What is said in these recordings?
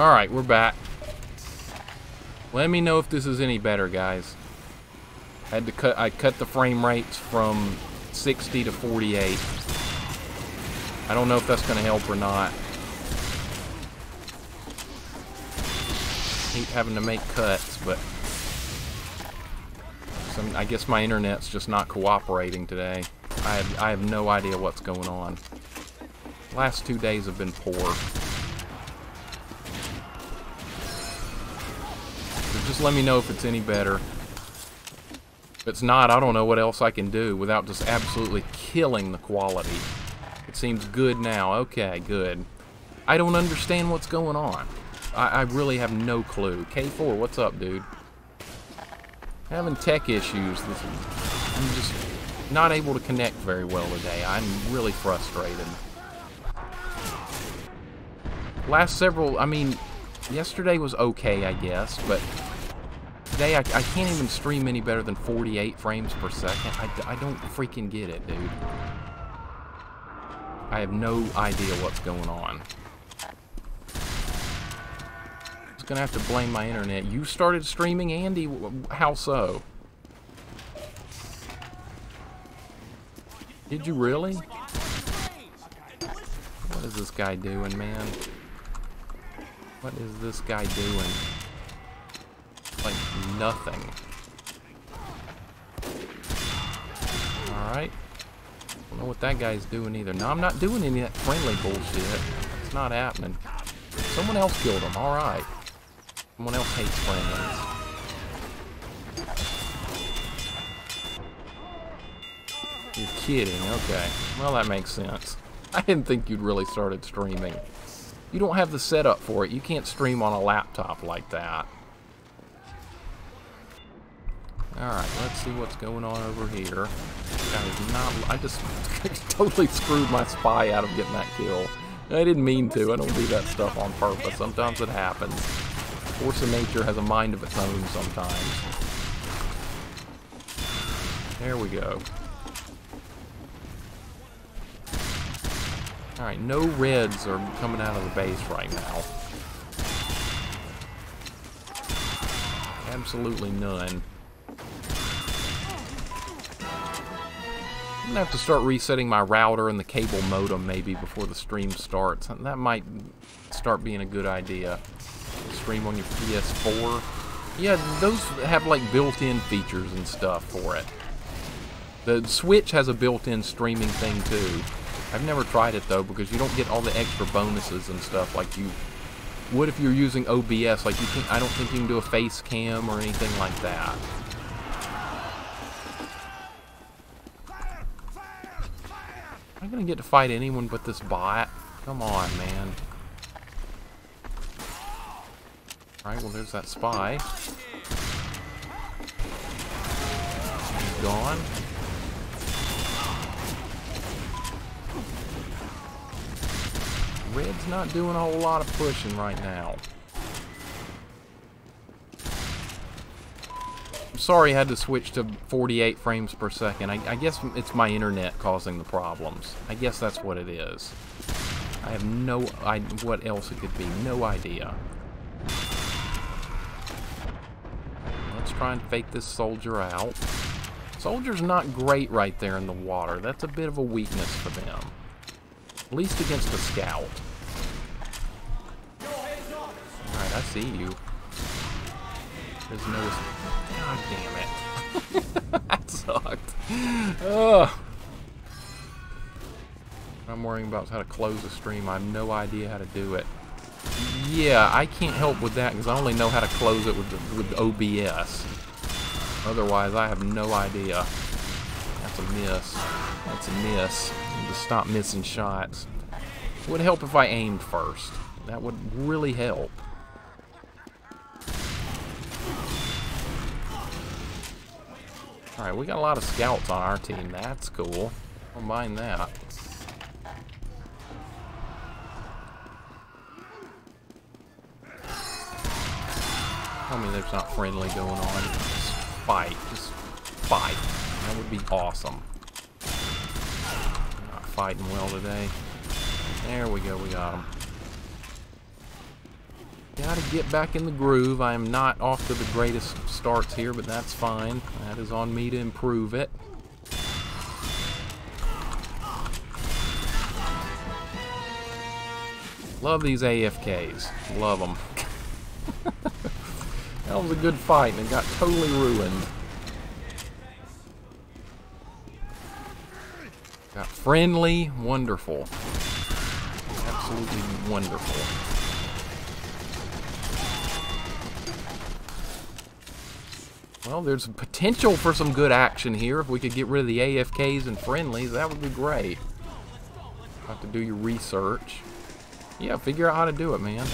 Alright, we're back. Let me know if this is any better, guys. Had to cut I cut the frame rates from 60 to 48. I don't know if that's gonna help or not. Hate having to make cuts, but some, I guess my internet's just not cooperating today. I have, I have no idea what's going on. Last two days have been poor. Let me know if it's any better. If it's not, I don't know what else I can do without just absolutely killing the quality. It seems good now. Okay, good. I don't understand what's going on. I, I really have no clue. K4, what's up, dude? Having tech issues. This I'm just not able to connect very well today. I'm really frustrated. Last several, I mean, yesterday was okay, I guess, but today I, I can't even stream any better than 48 frames per second. I, I don't freaking get it, dude. I have no idea what's going on. I Just gonna have to blame my internet. You started streaming, Andy? How so? Did you really? What is this guy doing, man? What is this guy doing? Like nothing. Alright. I don't know what that guy's doing either. No, I'm not doing any of that friendly bullshit. It's not happening. Someone else killed him. Alright. Someone else hates friendlies. You're kidding. Okay. Well, that makes sense. I didn't think you'd really started streaming. You don't have the setup for it. You can't stream on a laptop like that. Alright, let's see what's going on over here. Not... I just totally screwed my spy out of getting that kill. I didn't mean to. I don't do that stuff on purpose. Sometimes it happens. Force of nature has a mind of its own sometimes. There we go. Alright, no reds are coming out of the base right now. Absolutely none. I'm gonna have to start resetting my router and the cable modem maybe before the stream starts. That might start being a good idea. Stream on your PS4. Yeah, those have like built-in features and stuff for it. The Switch has a built-in streaming thing too. I've never tried it though because you don't get all the extra bonuses and stuff like you would if you're using OBS. Like you can't, I don't think you can do a face cam or anything like that. Am I gonna get to fight anyone but this bot? Come on, man. Alright, well there's that spy. He's gone. Red's not doing a whole lot of pushing right now. Sorry I had to switch to 48 frames per second. I, I guess it's my internet causing the problems. I guess that's what it is. I have no idea what else it could be. No idea. Let's try and fake this soldier out. Soldier's not great right there in the water. That's a bit of a weakness for them. At least against a scout. Alright, I see you. There's no... God damn it. that sucked. Ugh. I'm worrying about how to close the stream. I have no idea how to do it. Yeah, I can't help with that because I only know how to close it with, the, with OBS. Otherwise, I have no idea. That's a miss. That's a miss. to stop missing shots. It would help if I aimed first. That would really help. Alright, we got a lot of scouts on our team. That's cool. Don't mind that. Tell me there's not friendly going on. Just fight. Just fight. That would be awesome. Not fighting well today. There we go, we got him. Gotta get back in the groove. I am not off to the greatest starts here, but that's fine. That is on me to improve it. Love these AFKs. Love them. that was a good fight, and it got totally ruined. Got friendly, wonderful. Absolutely wonderful. Well, there's potential for some good action here. If we could get rid of the AFKs and friendlies, that would be great. Have to do your research. Yeah, figure out how to do it, man.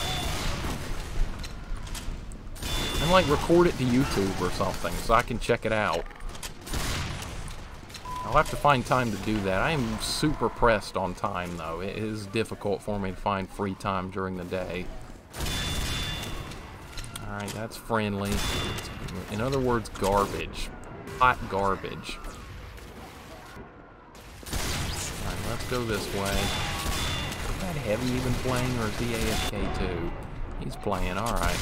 And like record it to YouTube or something so I can check it out. I'll have to find time to do that. I am super pressed on time though. It is difficult for me to find free time during the day. Alright, that's friendly. In other words, garbage. Hot garbage. Alright, let's go this way. Is that Heavy even playing, or is he AFK too? He's playing, alright.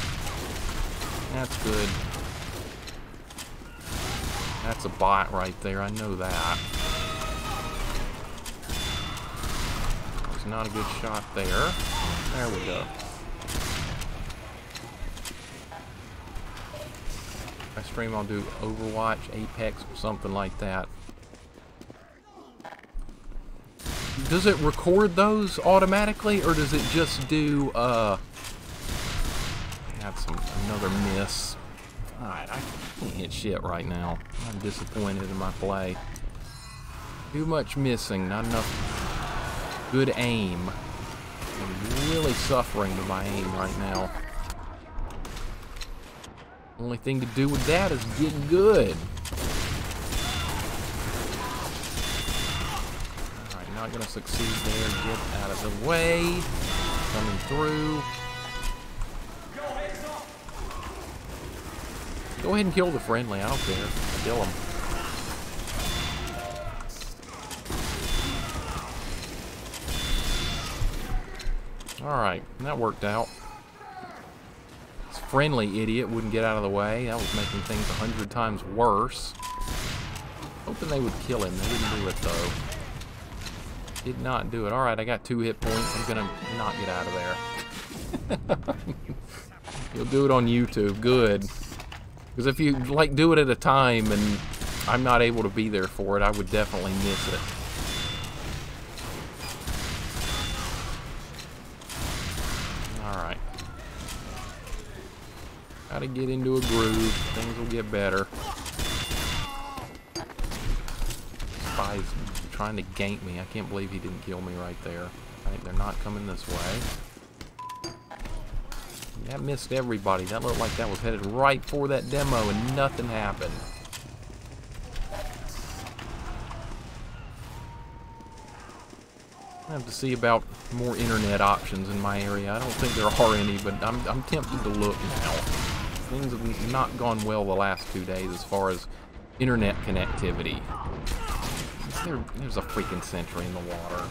That's good. That's a bot right there, I know that. It's not a good shot there. There we go. I stream, I'll do Overwatch, Apex, or something like that. Does it record those automatically, or does it just do, uh... That's another miss. Alright, I can't hit shit right now. I'm disappointed in my play. Too much missing, not enough good aim. I'm really suffering with my aim right now. Only thing to do with that is get good. Alright, not gonna succeed there. Get out of the way. Coming through. Go ahead and kill the friendly, I don't care. Kill him. Alright, that worked out friendly idiot wouldn't get out of the way. That was making things a hundred times worse. Hoping they would kill him. They didn't do it, though. Did not do it. Alright, I got two hit points. I'm gonna not get out of there. You'll do it on YouTube. Good. Because if you, like, do it at a time and I'm not able to be there for it, I would definitely miss it. Gotta get into a groove. Things will get better. Spy's trying to gank me. I can't believe he didn't kill me right there. Right, they're not coming this way. That missed everybody. That looked like that was headed right for that demo and nothing happened. I have to see about more internet options in my area. I don't think there are any, but I'm, I'm tempted to look now things have not gone well the last two days as far as internet connectivity. There, there's a freaking sentry in the water.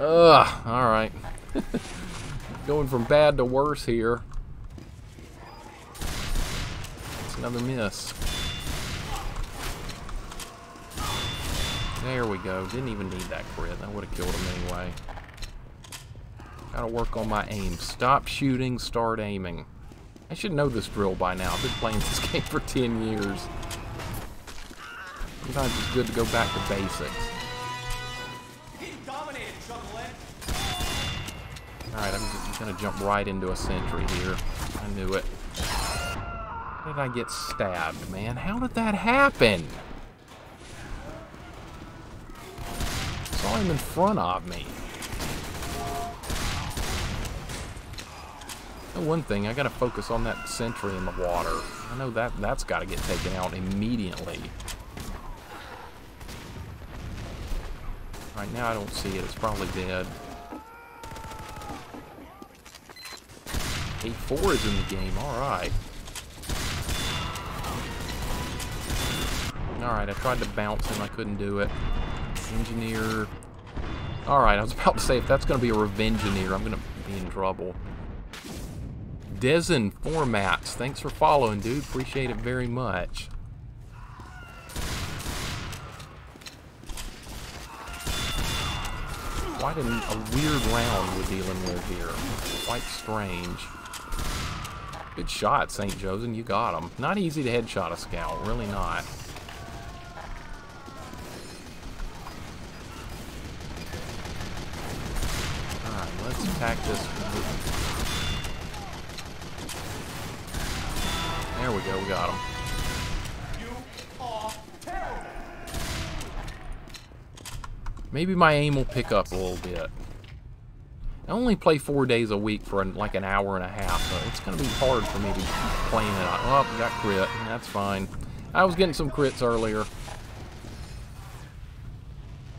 Ugh, alright. Going from bad to worse here. It's another miss. There we go. Didn't even need that crit. That would have killed him anyway. Gotta work on my aim. Stop shooting, start aiming. I should know this drill by now. I've been playing this game for 10 years. Sometimes it's good to go back to basics. Alright, I'm just gonna jump right into a sentry here. I knew it. How did I get stabbed, man? How did that happen? Saw him in front of me. One thing, I gotta focus on that sentry in the water. I know that that's gotta get taken out immediately. Right now I don't see it, it's probably dead. K4 is in the game, alright. Alright, I tried to bounce him, I couldn't do it. Engineer... Alright, I was about to say, if that's gonna be a revenge Revengineer, I'm gonna be in trouble. Dezen Formats, thanks for following, dude. Appreciate it very much. Quite a, weird round we're dealing with here. Quite strange. Good shot, St. Josan. You got him. Not easy to headshot a scout. Really not. Alright, let's attack this. There we go. We got him. Maybe my aim will pick up a little bit. I only play four days a week for like an hour and a half, so it's going to be hard for me to keep playing it. Oh, got crit. That's fine. I was getting some crits earlier.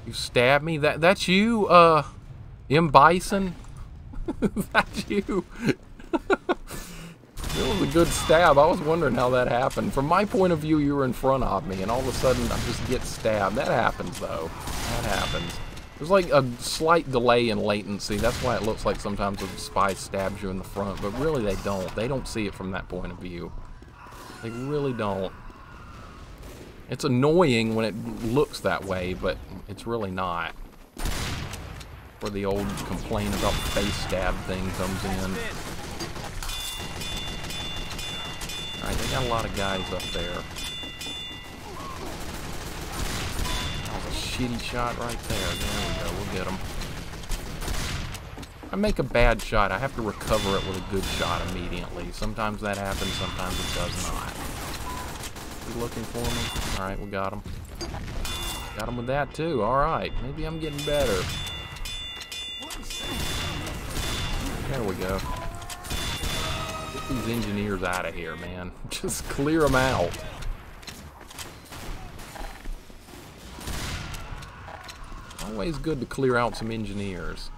You stabbed me? That That's you, uh, M. Bison? that's you? It was a good stab. I was wondering how that happened. From my point of view, you were in front of me, and all of a sudden, I just get stabbed. That happens, though. That happens. There's like a slight delay in latency. That's why it looks like sometimes a spy stabs you in the front, but really they don't. They don't see it from that point of view. They really don't. It's annoying when it looks that way, but it's really not. Where the old complaint about the face stab thing comes in. Alright, they got a lot of guys up there. That was a shitty shot right there. There we go, we'll get them. I make a bad shot, I have to recover it with a good shot immediately. Sometimes that happens, sometimes it does not. You looking for me? Alright, we got him. Got him with that too, alright. Maybe I'm getting better. There we go these engineers out of here, man. Just clear them out. Always good to clear out some engineers.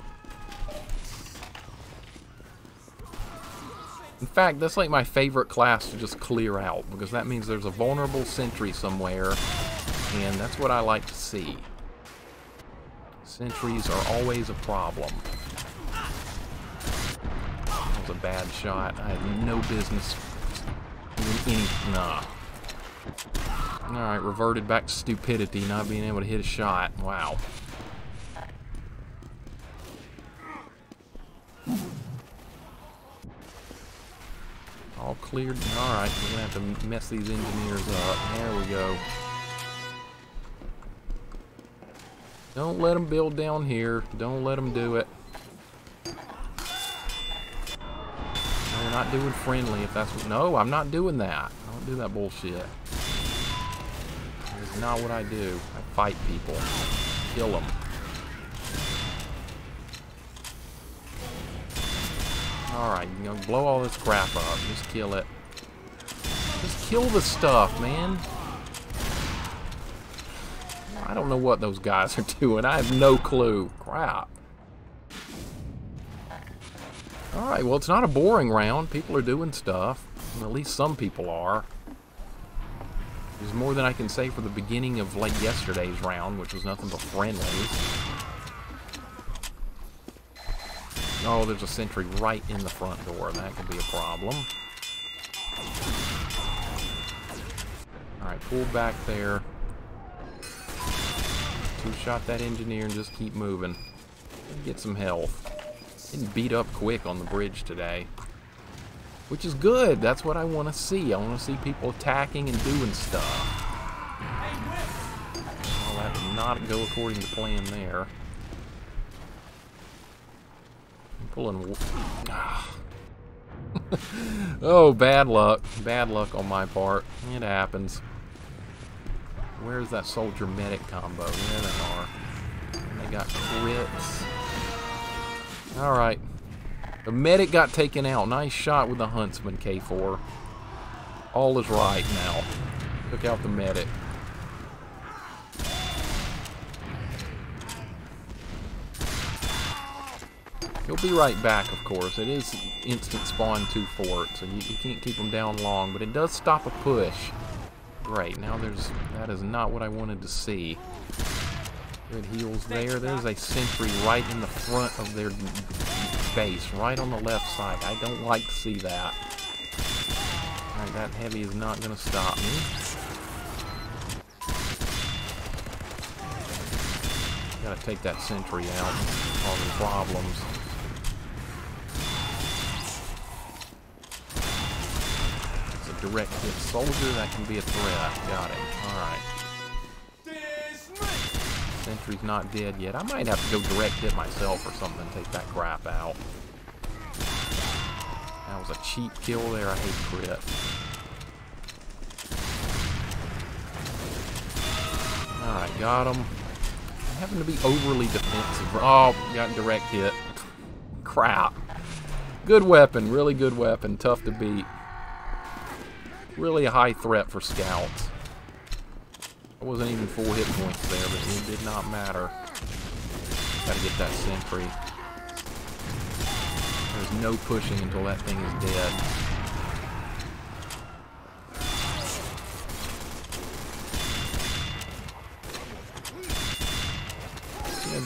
In fact, that's like my favorite class to just clear out, because that means there's a vulnerable sentry somewhere, and that's what I like to see. Sentries are always a problem was a bad shot. I had no business doing. Nah. Alright, reverted back to stupidity, not being able to hit a shot. Wow. All cleared. Alright, we're going to have to mess these engineers up. There we go. Don't let them build down here. Don't let them do it. Not doing friendly if that's what... No, I'm not doing that. I don't do that bullshit. That's not what I do. I fight people. Kill them. Alright, you know, blow all this crap up. Just kill it. Just kill the stuff, man. I don't know what those guys are doing. I have no clue. Crap. Alright, well it's not a boring round. People are doing stuff. Well, at least some people are. There's more than I can say for the beginning of like yesterday's round, which was nothing but friendlies. Oh, there's a sentry right in the front door. That could be a problem. Alright, pull back there. Two-shot that engineer and just keep moving. Get some health. Getting beat up quick on the bridge today. Which is good. That's what I want to see. I want to see people attacking and doing stuff. Well, that did not go according to plan there. I'm pulling... oh, bad luck. Bad luck on my part. It happens. Where's that soldier medic combo? There they are. And they got crits. Alright. The medic got taken out. Nice shot with the Huntsman K4. All is right now. Took out the medic. He'll be right back, of course. It is instant spawn 2 fort, so you, you can't keep them down long, but it does stop a push. Great, now there's... That is not what I wanted to see. Good heals there. There's a sentry right in the front of their base, right on the left side. I don't like to see that. Alright, that heavy is not going to stop me. Gotta take that sentry out, causing problems. It's a direct hit soldier, that can be a threat. Got him. Alright. Sentry's not dead yet. I might have to go direct hit myself or something and take that crap out. That was a cheap kill there. I hate crit. Alright, got him. I happen to be overly defensive. Oh, got direct hit. Crap. Good weapon. Really good weapon. Tough to beat. Really a high threat for scouts. I wasn't even full hit points there, but it did not matter. Gotta get that sentry. There's no pushing until that thing is dead.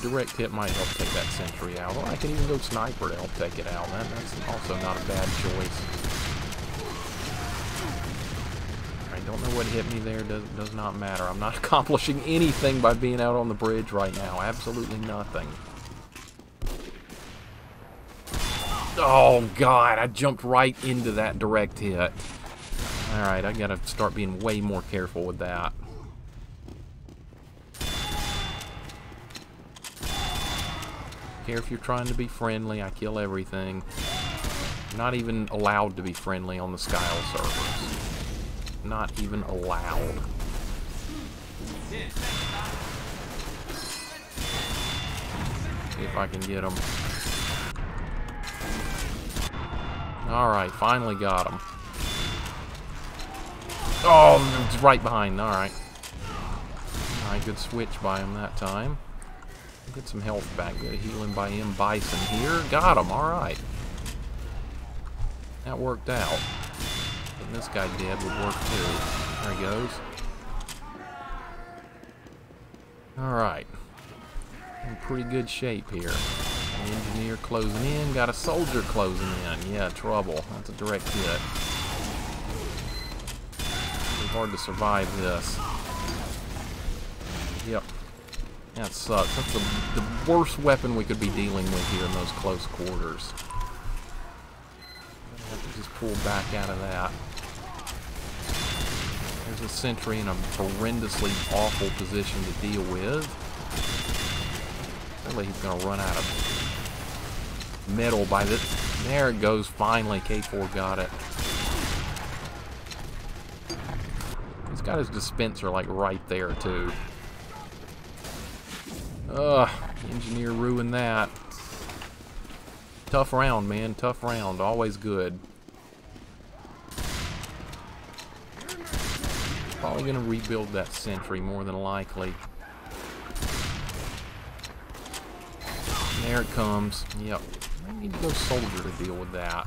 Direct hit might help take that sentry out. Well, I can even go sniper to help take it out. That, that's also not a bad choice. Don't know what hit me there. Does, does not matter. I'm not accomplishing anything by being out on the bridge right now. Absolutely nothing. Oh, God. I jumped right into that direct hit. Alright, I gotta start being way more careful with that. Care if you're trying to be friendly, I kill everything. not even allowed to be friendly on the Skial servers not even allowed. See if I can get him. Alright, finally got him. Oh, it's right behind. Alright. Alright, good switch by him that time. Get some health back. Good healing by M. Bison here. Got him. Alright. That worked out this guy dead would work too. There he goes. Alright. In pretty good shape here. Engineer closing in, got a soldier closing in. Yeah, trouble. That's a direct hit. Pretty hard to survive this. Yep. That sucks. That's the, the worst weapon we could be dealing with here in those close quarters. have to just pull back out of that. There's a sentry in a horrendously awful position to deal with. Surely he's going to run out of metal by this. There it goes, finally. K4 got it. He's got his dispenser, like, right there, too. Ugh, engineer ruined that. Tough round, man. Tough round. Always good. Probably going to rebuild that sentry more than likely. There it comes. Yep. I need to go soldier to deal with that.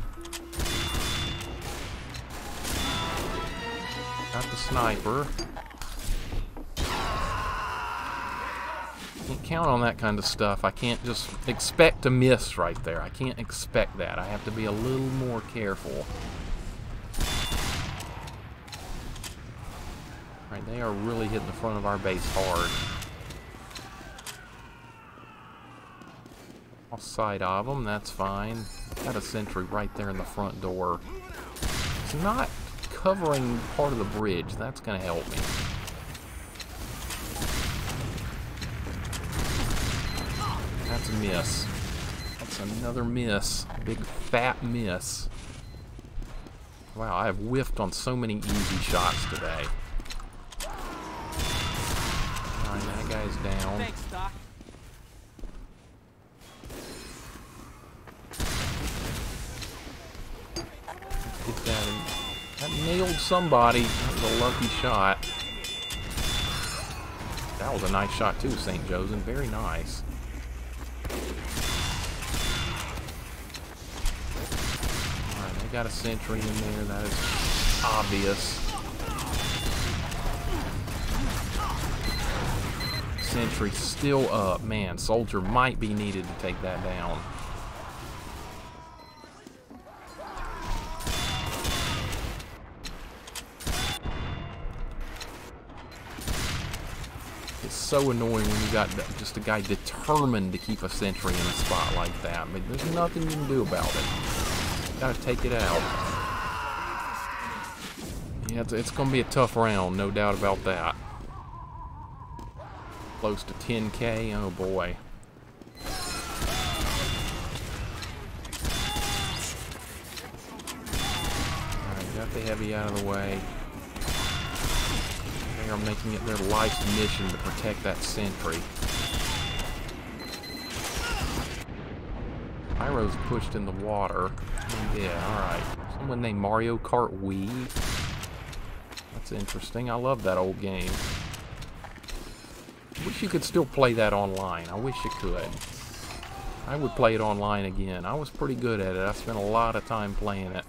Got the sniper. Can't count on that kind of stuff. I can't just expect to miss right there. I can't expect that. I have to be a little more careful. Right, they are really hitting the front of our base hard. Off side of them, that's fine. Got a sentry right there in the front door. It's not covering part of the bridge. That's going to help me. That's a miss. That's another miss. Big fat miss. Wow, I have whiffed on so many easy shots today. Guy's down. Thanks, Doc. Get that in. That nailed somebody. That was a lucky shot. That was a nice shot too, St. Josan. Very nice. Alright, they got a sentry in there. That is obvious. Sentry still up. Man, Soldier might be needed to take that down. It's so annoying when you got just a guy determined to keep a sentry in a spot like that. But there's nothing you can do about it. Gotta take it out. Yeah, it's, it's gonna be a tough round, no doubt about that. Close to 10k, oh boy. Alright, got the heavy out of the way. They are making it their life's mission to protect that sentry. Pyro's pushed in the water. Yeah, alright. Someone named Mario Kart Wii. That's interesting. I love that old game. Wish you could still play that online. I wish you could. I would play it online again. I was pretty good at it. I spent a lot of time playing it.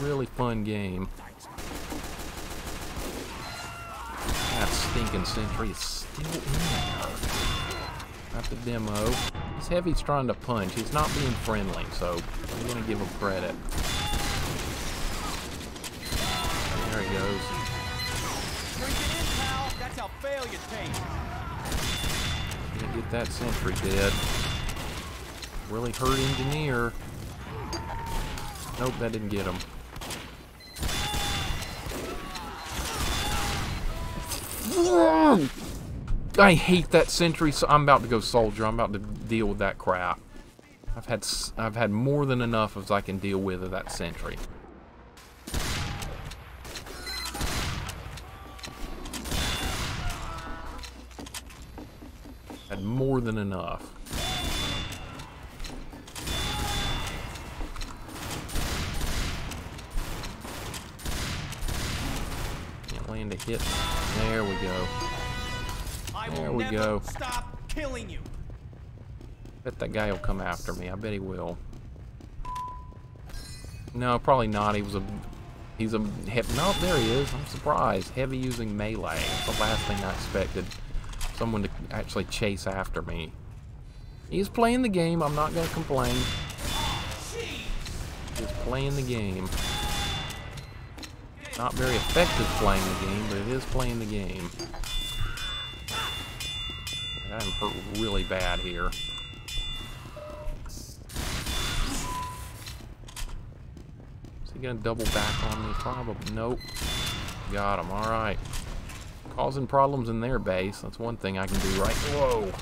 Really fun game. That stinking sentry is still in there. Got the demo. He's Heavy's trying to punch. He's not being friendly, so I'm going to give him credit. There he goes. How failure tastes. Can't get that sentry dead. Really hurt engineer. Nope, that didn't get him. I hate that sentry. So I'm about to go soldier. I'm about to deal with that crap. I've had I've had more than enough as I can deal with of that sentry. Had more than enough. Can't land a hit. There we go. There we go. stop killing you. Bet that guy will come after me. I bet he will. No, probably not. He was a... He's a... He no, there he is. I'm surprised. Heavy using melee. That's the last thing I expected. Someone to actually chase after me. He's playing the game. I'm not going to complain. He's playing the game. Not very effective playing the game, but it is playing the game. I'm hurt really bad here. Is he gonna double back on me? Probably. Nope. Got him. All right. Causing problems in their base. That's one thing I can do right. Whoa.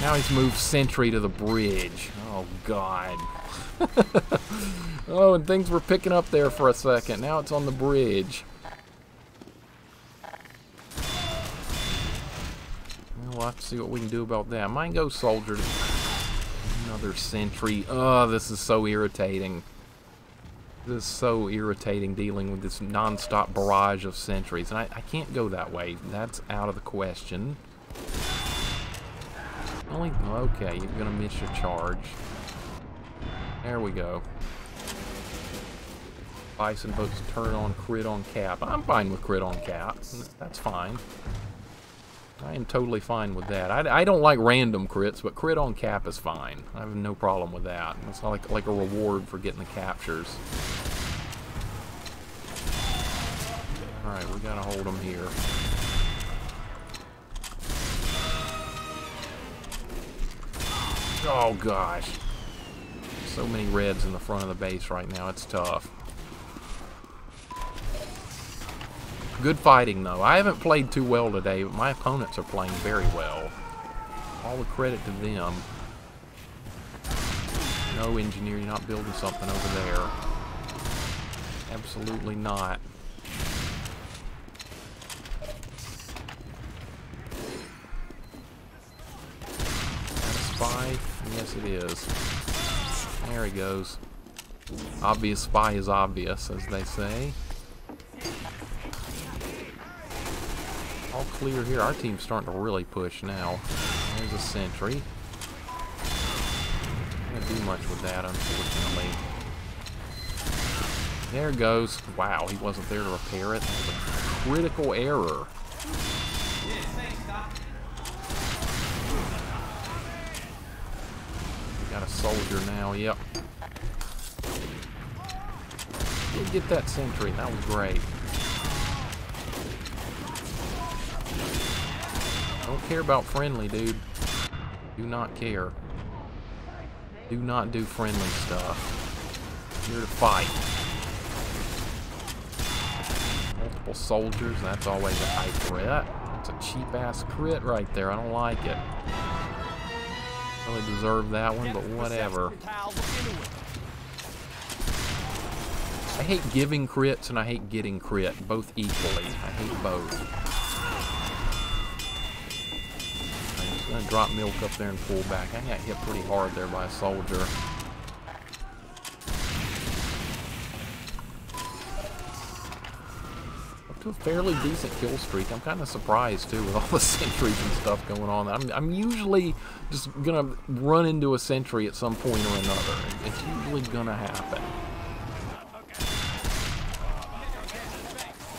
Now he's moved sentry to the bridge. Oh God. oh, and things were picking up there for a second. Now it's on the bridge. Well, have to see what we can do about that. Might go soldier. Another sentry. Oh, this is so irritating. This is so irritating dealing with this non-stop barrage of sentries. And I, I can't go that way. That's out of the question. Only, okay, you're gonna miss your charge. There we go. Bison boats turn on crit on cap. I'm fine with crit on cap. That's fine. I am totally fine with that. I, I don't like random crits, but crit on cap is fine. I have no problem with that. It's like like a reward for getting the captures. All right, we gotta hold them here. Oh gosh, so many reds in the front of the base right now. It's tough. Good fighting, though. I haven't played too well today, but my opponents are playing very well. All the credit to them. No, engineer, you're not building something over there. Absolutely not. Spy? Yes, it is. There he goes. Obvious spy is obvious, as they say. All clear here. Our team's starting to really push now. There's a sentry. Can't do much with that, unfortunately. There goes. Wow, he wasn't there to repair it. Critical error. We got a soldier now, yep. Did get that sentry, that was great. Care about friendly, dude. Do not care. Do not do friendly stuff. Here to fight. Multiple soldiers, that's always a high threat. It's a cheap ass crit right there. I don't like it. Really deserve that one, but whatever. I hate giving crits and I hate getting crit, both equally. I hate both. Gonna drop milk up there and pull back. I got hit pretty hard there by a soldier. Up to a fairly decent kill streak. I'm kind of surprised too with all the sentries and stuff going on. I'm, I'm usually just gonna run into a sentry at some point or another. It's usually gonna happen.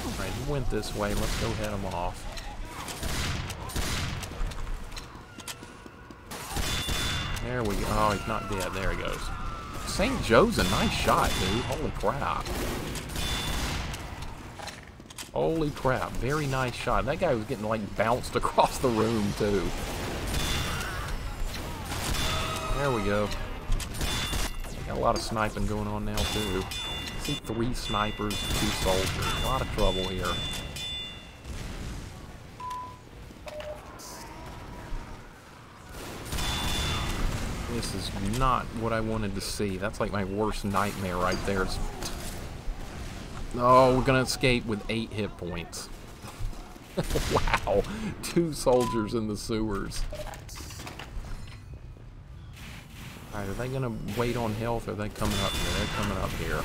Alright, he went this way. Let's go head him off. There we go. Oh, he's not dead. There he goes. St. Joe's a nice shot, dude. Holy crap. Holy crap. Very nice shot. That guy was getting, like, bounced across the room, too. There we go. Got a lot of sniping going on now, too. I see three snipers, two soldiers. A lot of trouble here. This is not what I wanted to see. That's like my worst nightmare right there. It's... Oh, we're gonna escape with eight hit points. wow, two soldiers in the sewers. Alright, are they gonna wait on health or are they coming up here? They're coming up here.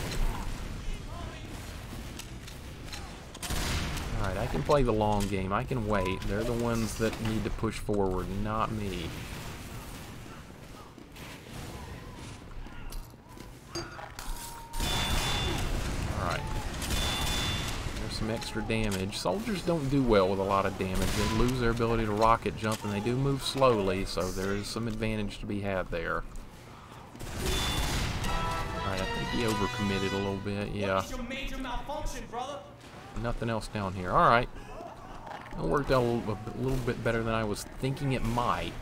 Alright, I can play the long game. I can wait. They're the ones that need to push forward, not me. Alright. There's some extra damage. Soldiers don't do well with a lot of damage. They lose their ability to rocket jump, and they do move slowly, so there is some advantage to be had there. Alright, I think he overcommitted a little bit, yeah. Your major malfunction, brother. Nothing else down here. Alright. It worked out a little, a little bit better than I was thinking it might.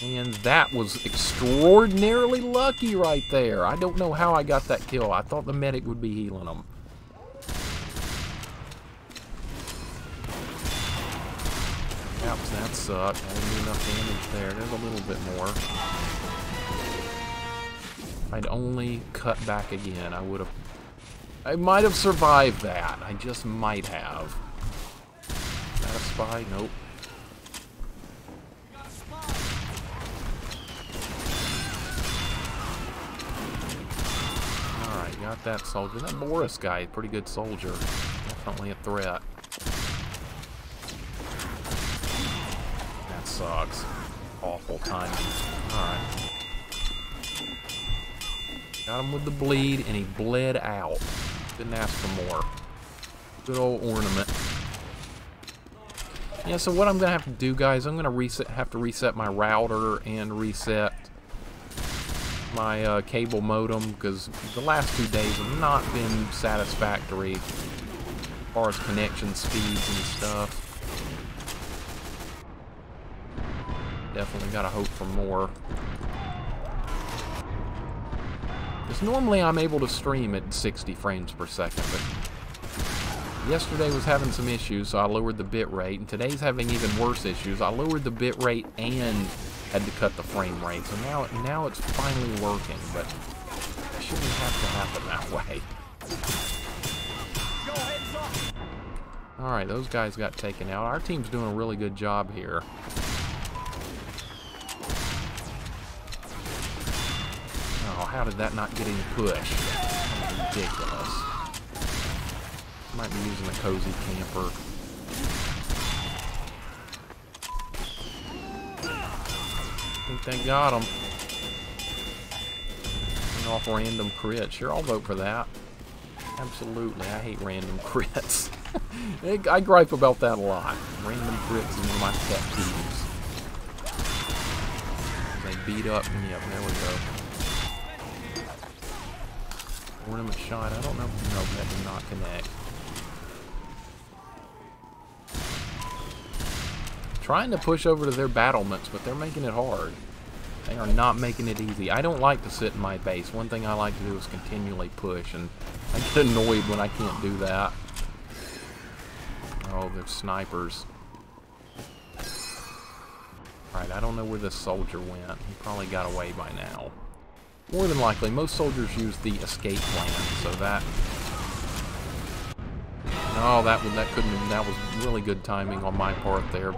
And that was extraordinarily lucky right there. I don't know how I got that kill. I thought the medic would be healing them. Yep, that sucked. I didn't do enough damage there. There's a little bit more. If I'd only cut back again, I would have... I might have survived that. I just might have. Is that a spy? Nope. Got that soldier. That Boris guy, pretty good soldier. Definitely a threat. That sucks. Awful timing. Alright. Got him with the bleed, and he bled out. Didn't ask for more. Good old ornament. Yeah, so what I'm gonna have to do, guys, I'm gonna reset, have to reset my router and reset my uh, cable modem because the last two days have not been satisfactory as far as connection speeds and stuff. Definitely gotta hope for more. Because normally I'm able to stream at 60 frames per second, but yesterday was having some issues, so I lowered the bit rate, and today's having even worse issues. I lowered the bit rate and had to cut the frame rate, so now, now it's finally working, but it shouldn't have to happen that way. Go heads up. Alright, those guys got taken out. Our team's doing a really good job here. Oh, how did that not get any push? Ridiculous. Might be using a cozy camper. Think they got him. off random crits. Sure, I'll vote for that. Absolutely, I hate random crits. I gripe about that a lot. Random crits is one of my pet peeves. They beat up, and yep, there we go. Ornament shot, I don't know. No, that did not connect. Trying to push over to their battlements, but they're making it hard. They are not making it easy. I don't like to sit in my base. One thing I like to do is continually push, and I get annoyed when I can't do that. Oh, there's snipers. Alright, I don't know where this soldier went. He probably got away by now. More than likely, most soldiers use the escape plan, so that... No, that was, that couldn't that was really good timing on my part there.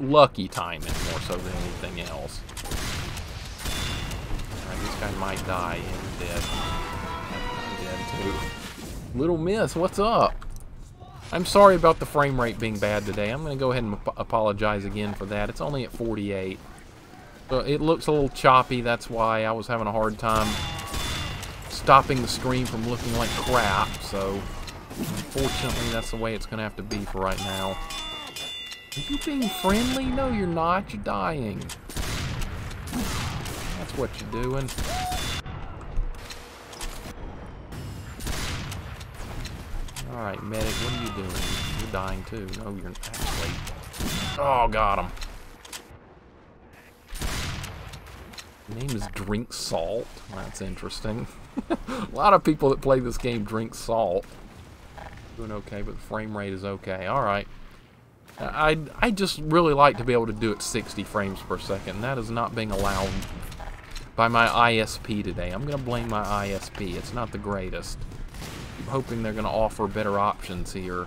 Lucky timing, more so than anything else. Alright, this guy might die. He's dead. I'm dead too. Little Miss, what's up? I'm sorry about the frame rate being bad today. I'm going to go ahead and ap apologize again for that. It's only at 48. So it looks a little choppy. That's why I was having a hard time stopping the screen from looking like crap. So unfortunately, that's the way it's going to have to be for right now. Are you being friendly? No, you're not. You're dying. That's what you're doing. Alright, medic, what are you doing? You're dying too. No, you're actually... Oh, got him. name is Drink Salt. That's interesting. a lot of people that play this game drink salt. Doing okay, but the frame rate is okay. Alright. I, I just really like to be able to do it 60 frames per second. That is not being allowed by my ISP today. I'm going to blame my ISP. It's not the greatest. I'm hoping they're going to offer better options here.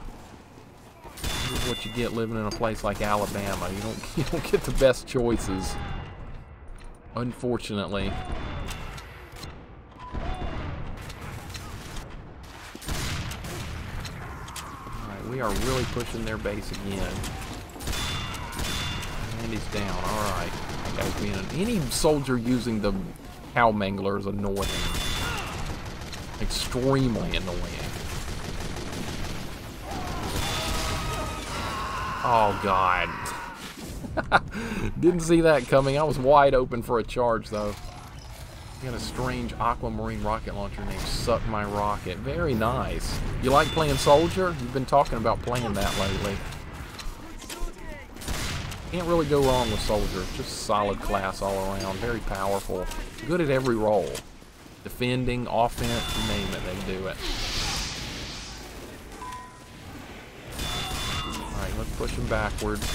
This is what you get living in a place like Alabama. You don't, you don't get the best choices. Unfortunately. Alright, we are really pushing their base again. And he's down. Alright. That guy's being an, any soldier using the cow mangler is annoying. Extremely annoying. Oh god. Didn't see that coming. I was wide open for a charge, though. Got a strange aquamarine rocket launcher named Suck My Rocket. Very nice. You like playing Soldier? You've been talking about playing that lately. Can't really go wrong with Soldier. Just solid class all around. Very powerful. Good at every role. Defending, offense, you name it, they do it. Alright, let's push him backwards.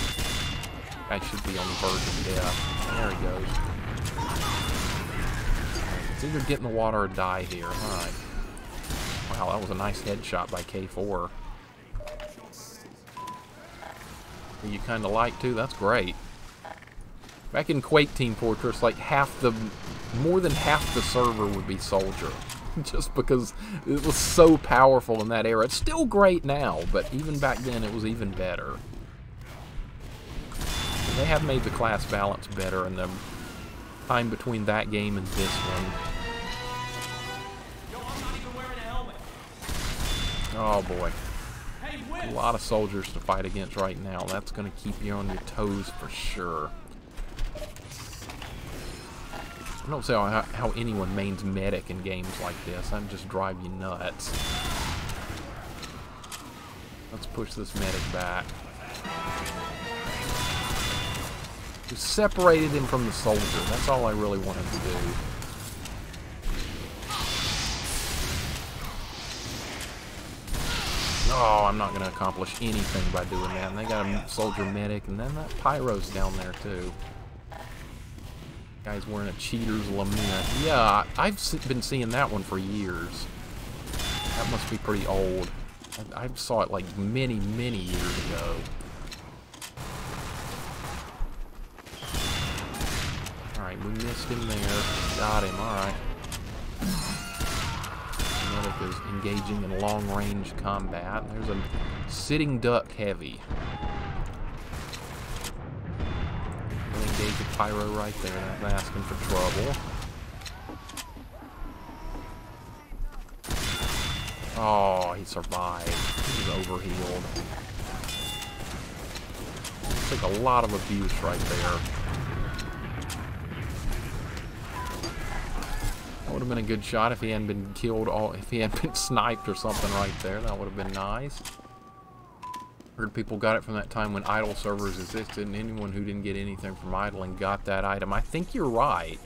I should be on the verge of death. There he goes. It's either get in the water or die here. Alright. Wow, that was a nice headshot by K4. You kind of like too? That's great. Back in Quake Team Fortress, like half the, more than half the server would be Soldier. Just because it was so powerful in that era. It's still great now, but even back then it was even better. They have made the class balance better in the time between that game and this one. Oh boy. A lot of soldiers to fight against right now. That's going to keep you on your toes for sure. I don't see how, how anyone mains medic in games like this. That'd just drive you nuts. Let's push this medic back. Just separated him from the soldier. That's all I really wanted to do. Oh, I'm not going to accomplish anything by doing that. And they got a soldier medic, and then that pyro's down there, too. Guy's wearing a cheater's lament. Yeah, I've been seeing that one for years. That must be pretty old. I, I saw it like many, many years ago. Alright, we missed him there. Got him, alright is engaging in long-range combat. There's a sitting duck heavy. We'll engage pyro right there. That's asking for trouble. Oh, he survived. He's overhealed. Took a lot of abuse right there. That would have been a good shot if he hadn't been killed all if he hadn't been sniped or something right there. That would have been nice. Heard people got it from that time when idle servers existed and anyone who didn't get anything from idling got that item. I think you're right.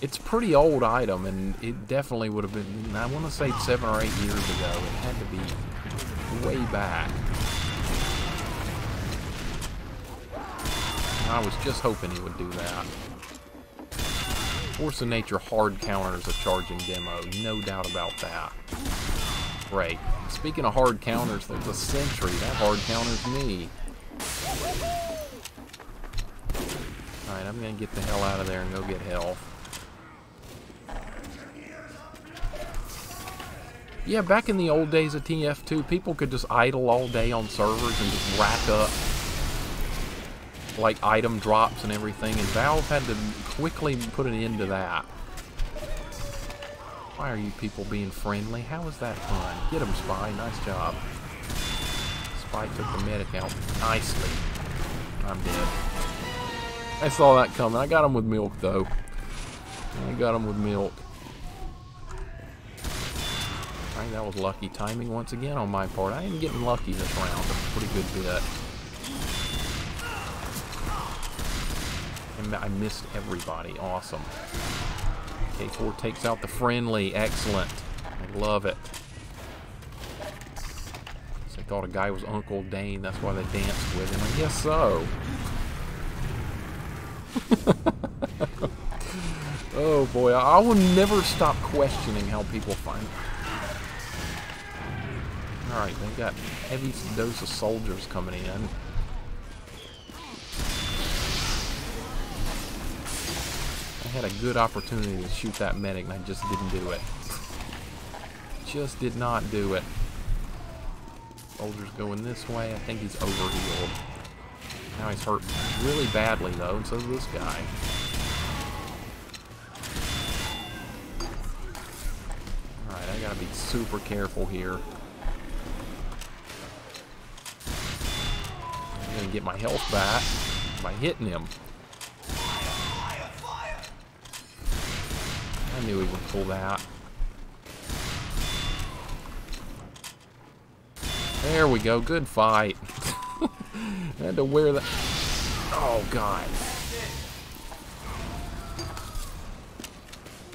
It's a pretty old item and it definitely would have been I want to say seven or eight years ago. It had to be way back. I was just hoping he would do that. Force of Nature hard counters a charging demo, no doubt about that. Great. Speaking of hard counters, there's a sentry. That hard counters me. Alright, I'm gonna get the hell out of there and go get health. Yeah, back in the old days of TF2, people could just idle all day on servers and just rack up like item drops and everything, and Valve had to quickly put an end to that. Why are you people being friendly? How is that fun? Get him, Spy. Nice job. Spy took the medic out nicely. I'm dead. I saw that coming. I got him with milk, though. I got him with milk. Alright, that was lucky timing once again on my part. I ain't getting lucky this round. A pretty good bit. I missed everybody. Awesome. K4 takes out the friendly. Excellent. I love it. So I thought a guy was Uncle Dane. That's why they danced with him. I guess so. oh boy, I will never stop questioning how people find. Alright, they've got heavy dose of soldiers coming in. Had a good opportunity to shoot that medic and I just didn't do it. just did not do it. Soldier's going this way. I think he's overhealed. Now he's hurt really badly though, and so is this guy. Alright, I gotta be super careful here. I'm gonna get my health back by hitting him. I knew he would pull that. There we go. Good fight. I had to wear that. Oh, God.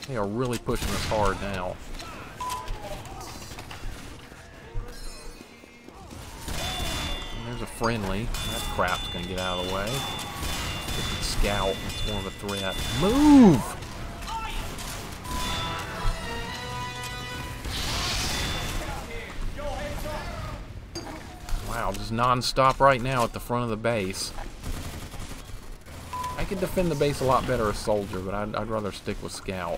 They are really pushing us hard now. And there's a friendly. That crap's going to get out of the way. Scout. It's more of a threat. Move! Wow, just non-stop right now at the front of the base. I could defend the base a lot better as soldier, but I'd, I'd rather stick with scout.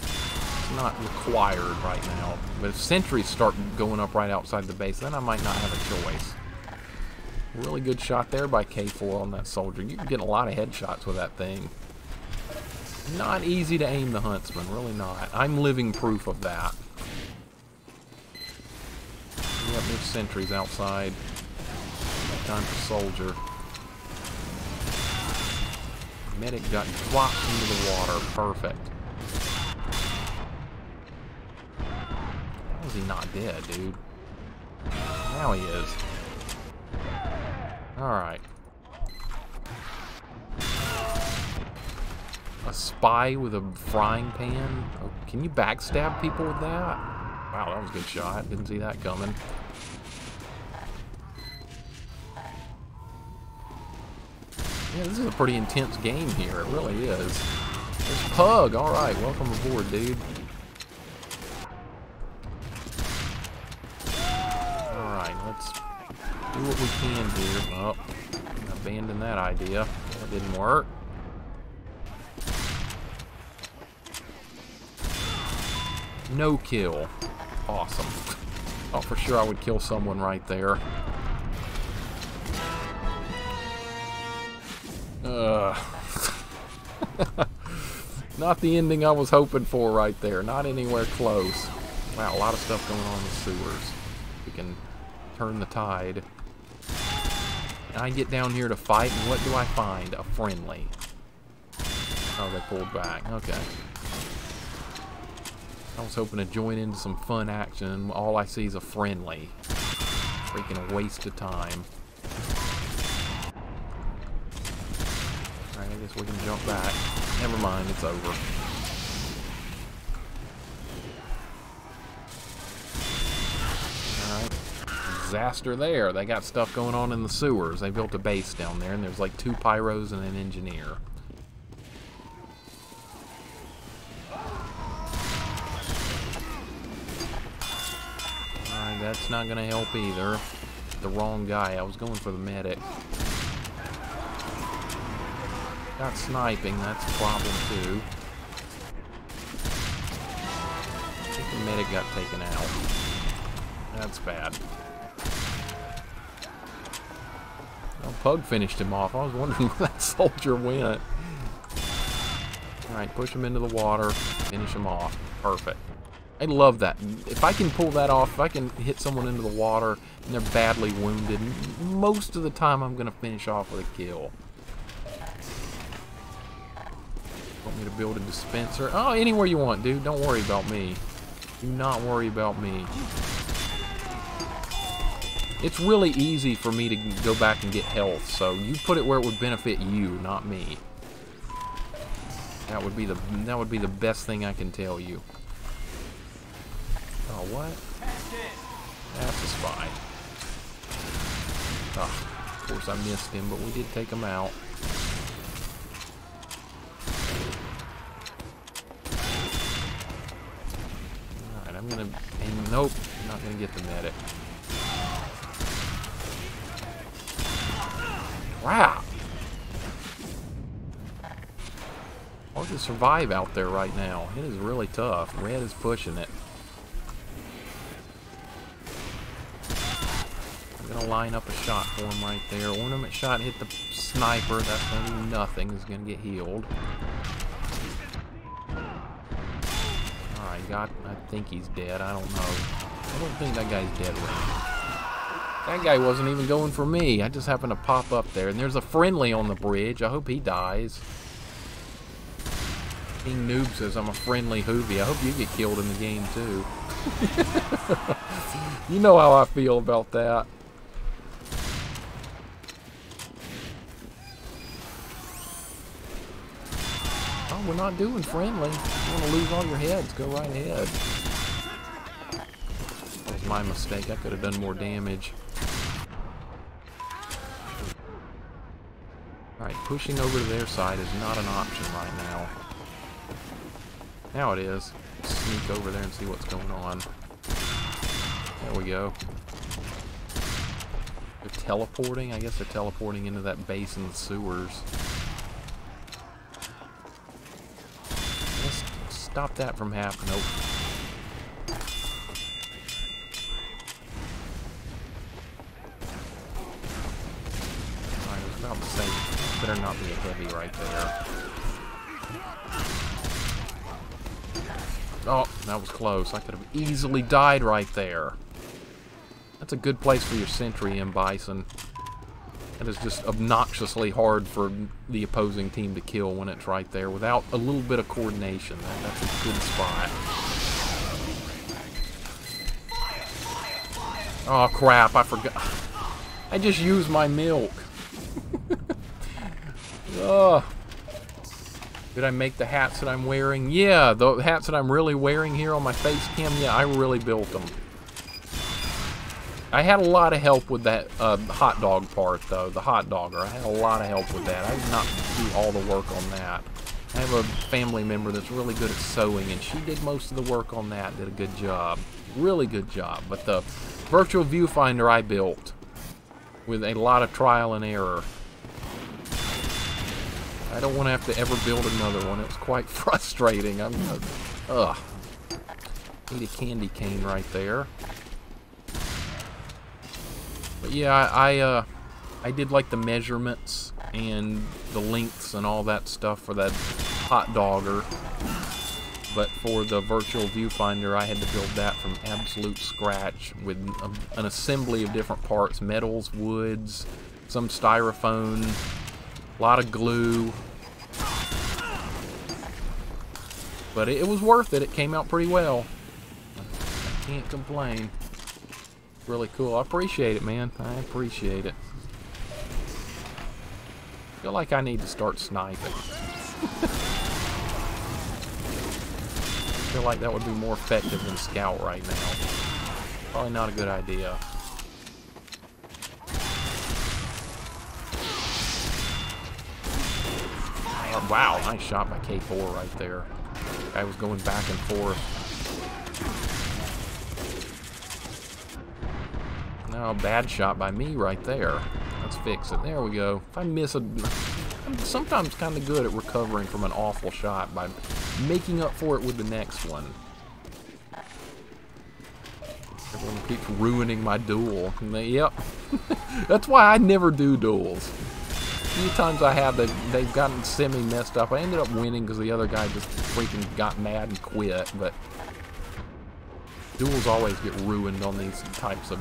It's not required right now. But if sentries start going up right outside the base, then I might not have a choice. Really good shot there by K4 on that soldier. You can get a lot of headshots with that thing. Not easy to aim the Huntsman, really not. I'm living proof of that. Yep, there's sentries outside. Time for soldier. Medic got dropped into the water. Perfect. How is he not dead, dude? Now he is. Alright. A spy with a frying pan? Oh, can you backstab people with that? Wow, that was a good shot. Didn't see that coming. Yeah, this is a pretty intense game here. It really is. There's Pug. All right, welcome aboard, dude. All right, let's do what we can here. Oh, abandon that idea. That didn't work. No kill. Awesome. Oh, for sure I would kill someone right there. Uh, not the ending I was hoping for right there. Not anywhere close. Wow, a lot of stuff going on in the sewers. We can turn the tide. And I get down here to fight, and what do I find? A friendly. Oh, they pulled back. Okay. I was hoping to join into some fun action. All I see is a friendly. Freaking waste of time. Alright, I guess we can jump back. Never mind, it's over. Alright. Disaster there. They got stuff going on in the sewers. They built a base down there, and there's like two pyros and an engineer. Alright, that's not gonna help either. The wrong guy. I was going for the medic. Got sniping, that's a problem too. I think the medic got taken out. That's bad. Well, Pug finished him off. I was wondering where that soldier went. Alright, push him into the water, finish him off. Perfect. I love that. If I can pull that off, if I can hit someone into the water and they're badly wounded, most of the time I'm going to finish off with a kill. Want me to build a dispenser? Oh, anywhere you want, dude. Don't worry about me. Do not worry about me. It's really easy for me to go back and get health, so you put it where it would benefit you, not me. That would be the that would be the best thing I can tell you. Oh, what? That's a spy. Oh, of course I missed him, but we did take him out. Alright, I'm gonna... Nope, not gonna get the medic. Wow! Hard to survive out there right now. It is really tough. Red is pushing it. I'm gonna line up a shot for him right there. Ornament shot hit the sniper. That's gonna do nothing. He's gonna get healed. I think he's dead. I don't know. I don't think that guy's dead right That guy wasn't even going for me. I just happened to pop up there. And there's a friendly on the bridge. I hope he dies. King Noob says I'm a friendly Hoovy. I hope you get killed in the game too. you know how I feel about that. We're not doing friendly. You want to lose all your heads, go right ahead. That was my mistake. I could have done more damage. Alright, pushing over to their side is not an option right now. Now it is. Sneak over there and see what's going on. There we go. They're teleporting? I guess they're teleporting into that base in the sewers. Let's stop that from happening. Nope. About to say, better not be a heavy right there. Oh, that was close. I could have easily died right there. That's a good place for your sentry in Bison. That is just obnoxiously hard for the opposing team to kill when it's right there without a little bit of coordination. That, that's a good spot. Oh crap, I forgot. I just used my milk. Ugh. Did I make the hats that I'm wearing? Yeah, the hats that I'm really wearing here on my face cam, yeah, I really built them. I had a lot of help with that uh, hot dog part, though, the hot dogger. I had a lot of help with that. I did not do all the work on that. I have a family member that's really good at sewing, and she did most of the work on that, did a good job. Really good job. But the virtual viewfinder I built with a lot of trial and error. I don't want to have to ever build another one. It was quite frustrating. I'm, uh, ugh. Need a candy cane right there. But yeah, I, I, uh, I did like the measurements and the lengths and all that stuff for that hot dogger. but for the virtual viewfinder, I had to build that from absolute scratch with a, an assembly of different parts, metals, woods, some styrofoam, a lot of glue. But it, it was worth it. It came out pretty well. I can't complain. Really cool. I appreciate it, man. I appreciate it. feel like I need to start sniping. feel like that would be more effective than scout right now. Probably not a good idea. Wow, nice shot by K4 right there. I was going back and forth. Now, bad shot by me right there. Let's fix it. There we go. If I miss a... I'm sometimes kind of good at recovering from an awful shot by making up for it with the next one. Everyone keeps ruining my duel. They, yep. That's why I never do duels. A few times I have, they've, they've gotten semi messed up. I ended up winning because the other guy just freaking got mad and quit, but duels always get ruined on these types of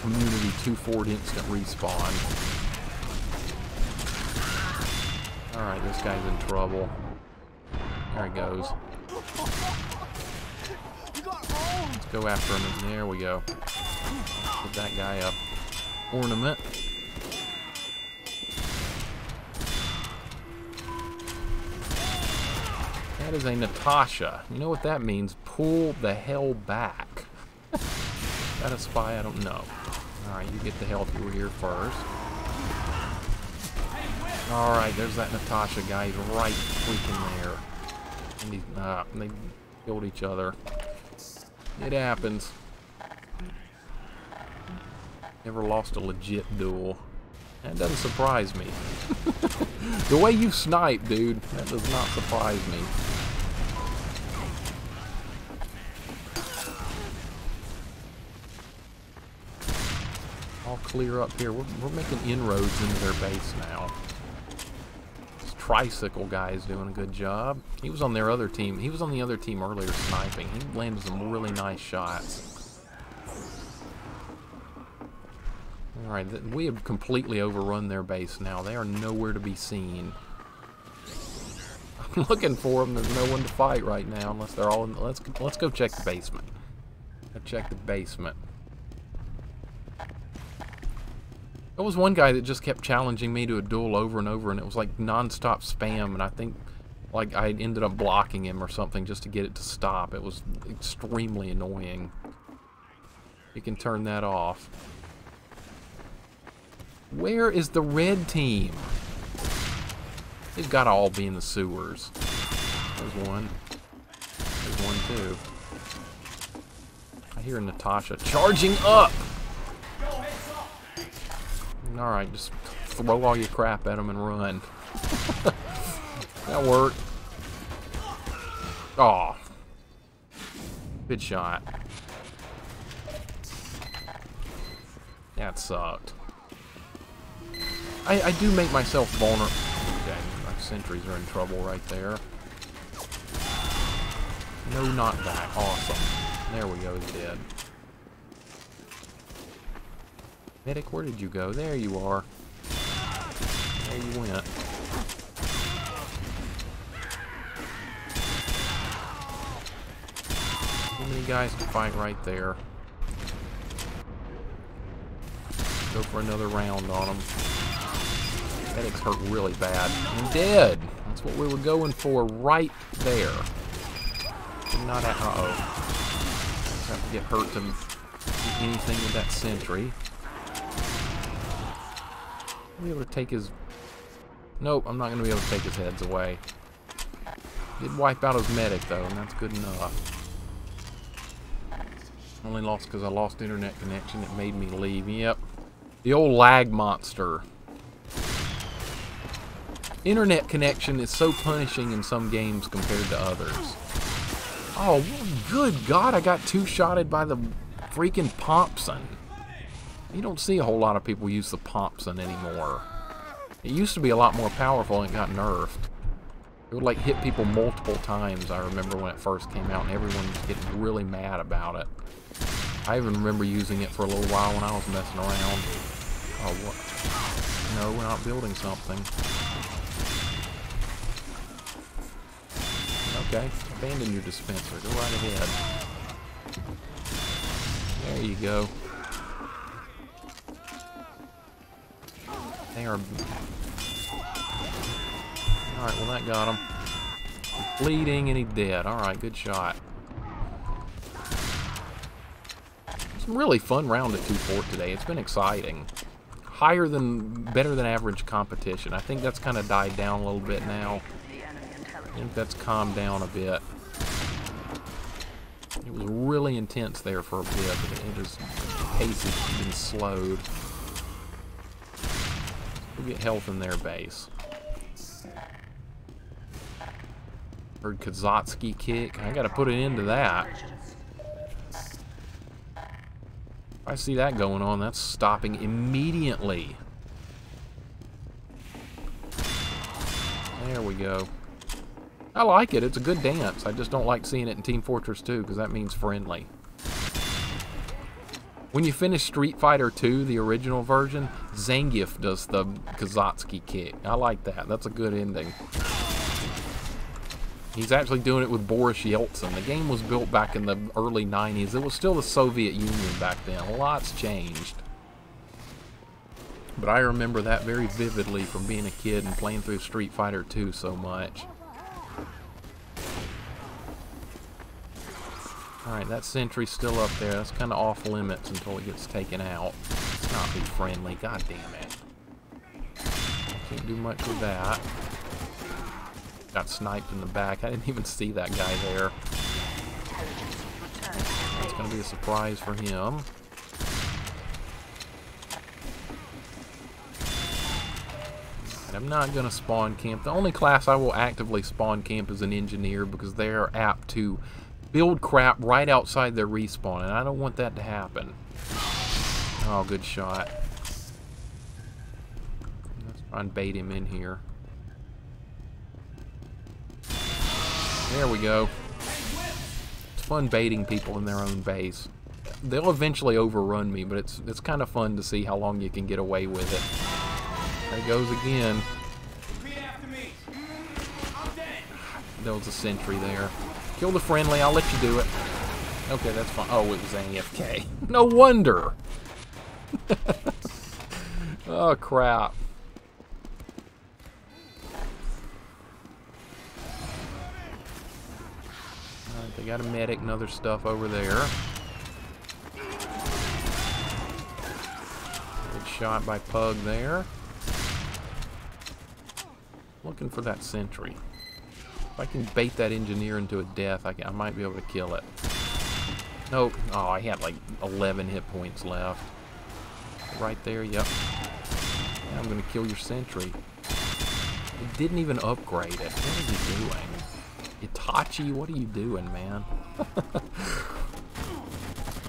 community 2Fort instant respawn. Alright, this guy's in trouble. There he goes. Let's go after him. There we go. Give that guy up. ornament. That is a Natasha. You know what that means? Pull the hell back. that a spy? I don't know. Alright, you get the hell through here first. Alright, there's that Natasha guy. He's right freaking there. And, he, uh, they killed each other. It happens. Never lost a legit duel. That doesn't surprise me. the way you snipe, dude, that does not surprise me. Clear up here. We're, we're making inroads into their base now. This tricycle guy is doing a good job. He was on their other team. He was on the other team earlier sniping. He landed some really nice shots. Alright, we have completely overrun their base now. They are nowhere to be seen. I'm looking for them. There's no one to fight right now unless they're all in... Let's, let's go check the basement. Let's check the basement. There was one guy that just kept challenging me to a duel over and over, and it was like non-stop spam, and I think like I ended up blocking him or something just to get it to stop. It was extremely annoying. You can turn that off. Where is the red team? They've got to all be in the sewers. There's one. There's one too. I hear Natasha charging up! Alright, just throw all your crap at them and run. that worked. Oh. Good shot. That sucked. I, I do make myself vulnerable. Okay, my sentries are in trouble right there. No knockback. Awesome. There we go, dead. Medic, where did you go? There you are. There you went. Too many guys to fight right there. Go for another round on them. Medic's hurt really bad. Dead. That's what we were going for right there. not at uh-oh. Have to get hurt to anything with that sentry. Be able to take his... Nope, I'm not going to be able to take his heads away. Did wipe out his medic, though, and that's good enough. Only lost because I lost internet connection. It made me leave. Yep. The old lag monster. Internet connection is so punishing in some games compared to others. Oh, good God, I got two-shotted by the freaking Thompson. You don't see a whole lot of people use the Thompson anymore. It used to be a lot more powerful and got nerfed. It would like hit people multiple times, I remember when it first came out, and everyone was getting really mad about it. I even remember using it for a little while when I was messing around. Oh, what? No, we're not building something. Okay, abandon your dispenser. Go right ahead. There you go. They are Alright, well that got him. Bleeding and he's dead. Alright, good shot. A really fun round of 2Fort today. It's been exciting. Higher than, better than average competition. I think that's kind of died down a little bit now. I think that's calmed down a bit. It was really intense there for a bit, but it just, the pace has been slowed. We'll get health in their base. Heard Kazotsky kick. I gotta put it into that. If I see that going on, that's stopping immediately. There we go. I like it. It's a good dance. I just don't like seeing it in Team Fortress 2 because that means friendly. When you finish Street Fighter 2, the original version, Zangief does the Kazotsky kick. I like that. That's a good ending. He's actually doing it with Boris Yeltsin. The game was built back in the early 90s. It was still the Soviet Union back then. Lot's changed. But I remember that very vividly from being a kid and playing through Street Fighter 2 so much. Alright, that sentry's still up there. That's kind of off limits until it gets taken out. Let's not be friendly. God damn it. Can't do much with that. Got sniped in the back. I didn't even see that guy there. It's going to be a surprise for him. I'm not going to spawn camp. The only class I will actively spawn camp is an engineer because they are apt to build crap right outside their respawn, and I don't want that to happen. Oh, good shot. Let's try and bait him in here. There we go. It's fun baiting people in their own base. They'll eventually overrun me, but it's it's kind of fun to see how long you can get away with it. There goes again. There was a sentry there. Kill the friendly, I'll let you do it. Okay, that's fine. Oh, it was AFK. No wonder! oh, crap. Alright, they got a medic and other stuff over there. Good shot by Pug there. Looking for that sentry. If I can bait that engineer into a death, I, can, I might be able to kill it. Nope. Oh, I had like 11 hit points left. Right there, yep. I'm going to kill your sentry. It didn't even upgrade it. What is he doing? Itachi, what are you doing, man? this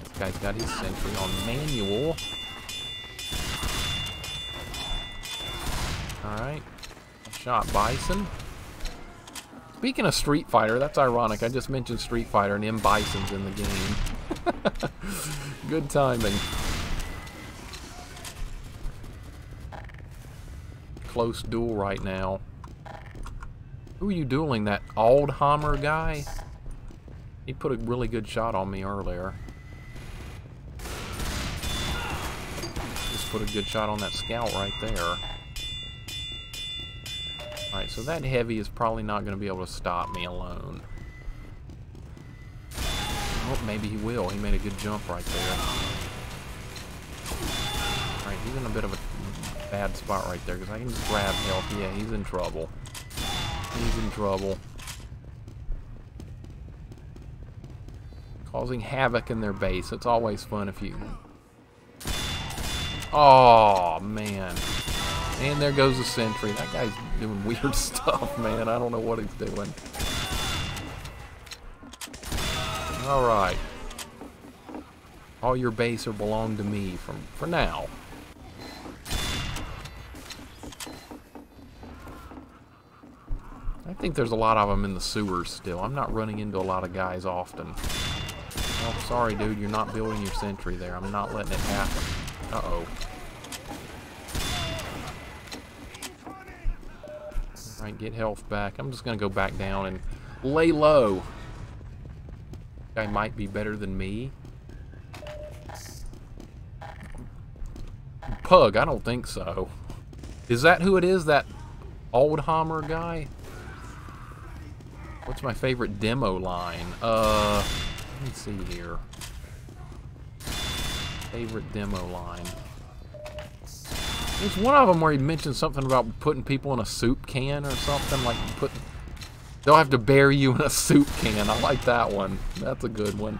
guy's got his sentry on manual. Alright. Shot Bison. Speaking of Street Fighter, that's ironic. I just mentioned Street Fighter and M. Bison's in the game. Good timing. Close duel right now. Who are you dueling? That Aldhammer guy? He put a really good shot on me earlier. Just put a good shot on that scout right there. Alright, so that heavy is probably not going to be able to stop me alone. Oh, maybe he will. He made a good jump right there. Alright, he's in a bit of a bad spot right there, because I can just grab health. Yeah, he's in trouble. He's in trouble. Causing havoc in their base. It's always fun if you... Oh, man. And there goes the sentry. That guy's doing weird stuff, man. I don't know what he's doing. Alright. All your base are belong to me from for now. I think there's a lot of them in the sewers still. I'm not running into a lot of guys often. Oh, sorry, dude. You're not building your sentry there. I'm not letting it happen. Uh-oh. Alright, get health back. I'm just going to go back down and lay low. Guy might be better than me. Pug, I don't think so. Is that who it is? That old Hammer guy? What's my favorite demo line? Uh, let me see here. Favorite demo line. There's one of them where he mentioned something about putting people in a soup can or something. Like, put, they'll have to bury you in a soup can. I like that one. That's a good one.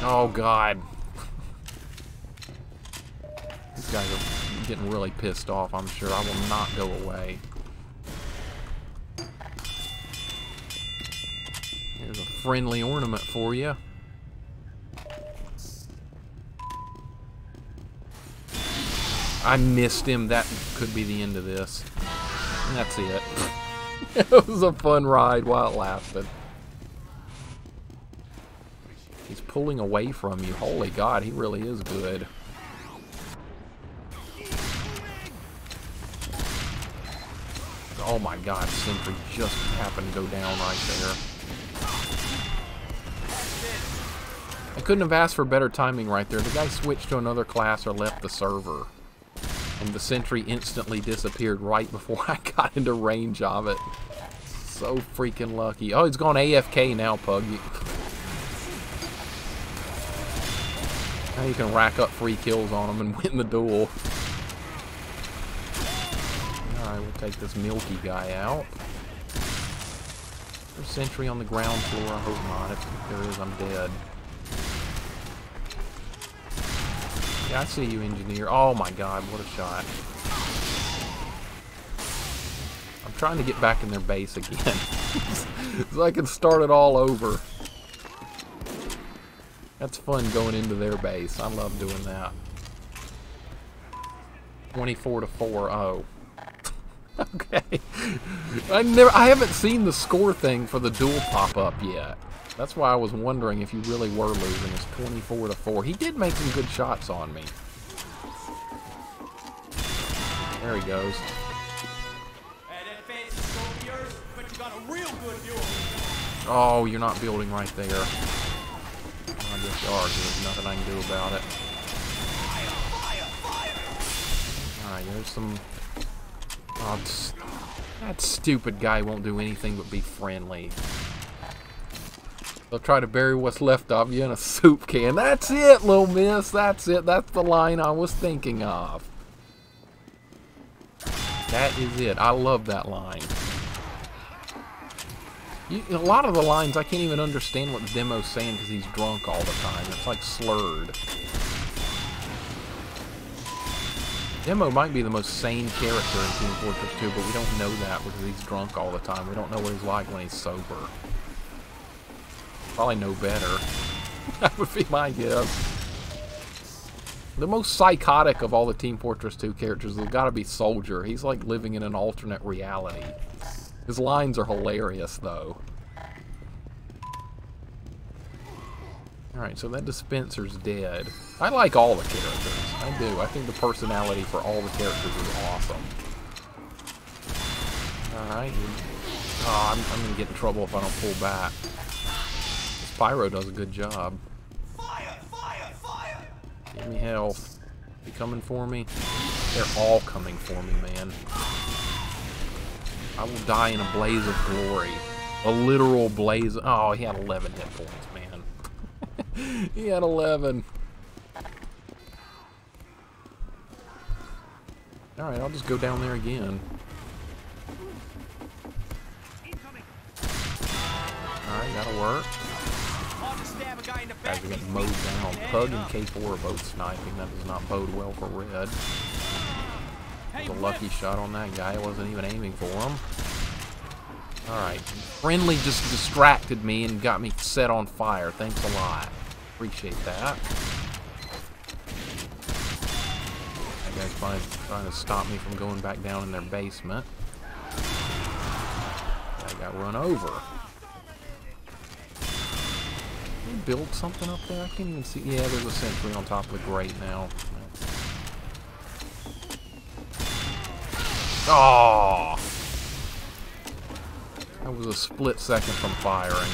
Oh, God. These guys are getting really pissed off, I'm sure. I will not go away. Here's a friendly ornament for you. I missed him. That could be the end of this. That's it. it was a fun ride while it lasted. He's pulling away from you. Holy God, he really is good. Oh my God, Sentry just happened to go down right there. I couldn't have asked for better timing right there. The guy switched to another class or left the server. And the sentry instantly disappeared right before I got into range of it. So freaking lucky. Oh, he's gone AFK now, Pug. Now you can rack up free kills on him and win the duel. Alright, we'll take this Milky guy out. There's sentry on the ground floor. I hope not. If there is, I'm dead. Yeah, I see you, engineer. Oh my god, what a shot. I'm trying to get back in their base again. so I can start it all over. That's fun going into their base. I love doing that. 24 to 4 0. okay. I never I haven't seen the score thing for the duel pop up yet. That's why I was wondering if you really were losing. It's 24 to 4. He did make some good shots on me. There he goes. Oh, you're not building right there. I guess you are, there's nothing I can do about it. Alright, there's some... Oh, that stupid guy won't do anything but be friendly. They'll try to bury what's left of you in a soup can. That's it, little miss. That's it. That's the line I was thinking of. That is it. I love that line. You, a lot of the lines, I can't even understand what the demo's saying because he's drunk all the time. It's like slurred. Demo might be the most sane character in Team Fortress 2, but we don't know that because he's drunk all the time. We don't know what he's like when he's sober. Probably know better. that would be my guess. The most psychotic of all the Team Fortress 2 characters has got to be Soldier. He's like living in an alternate reality. His lines are hilarious, though. Alright, so that dispenser's dead. I like all the characters. I do. I think the personality for all the characters is awesome. Alright. Oh, I'm, I'm going to get in trouble if I don't pull back. Pyro does a good job. Fire! Fire! Fire! Give me health. You coming for me? They're all coming for me, man. I will die in a blaze of glory. A literal blaze. Oh, he had 11 hit points, man. he had 11. Alright, I'll just go down there again. Alright, that'll work. Guys are getting mowed down. Pug and K4 are both sniping. That does not bode well for Red. Was a lucky shot on that guy. I wasn't even aiming for him. Alright. Friendly just distracted me and got me set on fire. Thanks a lot. Appreciate that. That guy's probably trying to stop me from going back down in their basement. I got run over. Can we build something up there? I can't even see. Yeah, there's a sentry on top of the grate now. Oh! That was a split second from firing.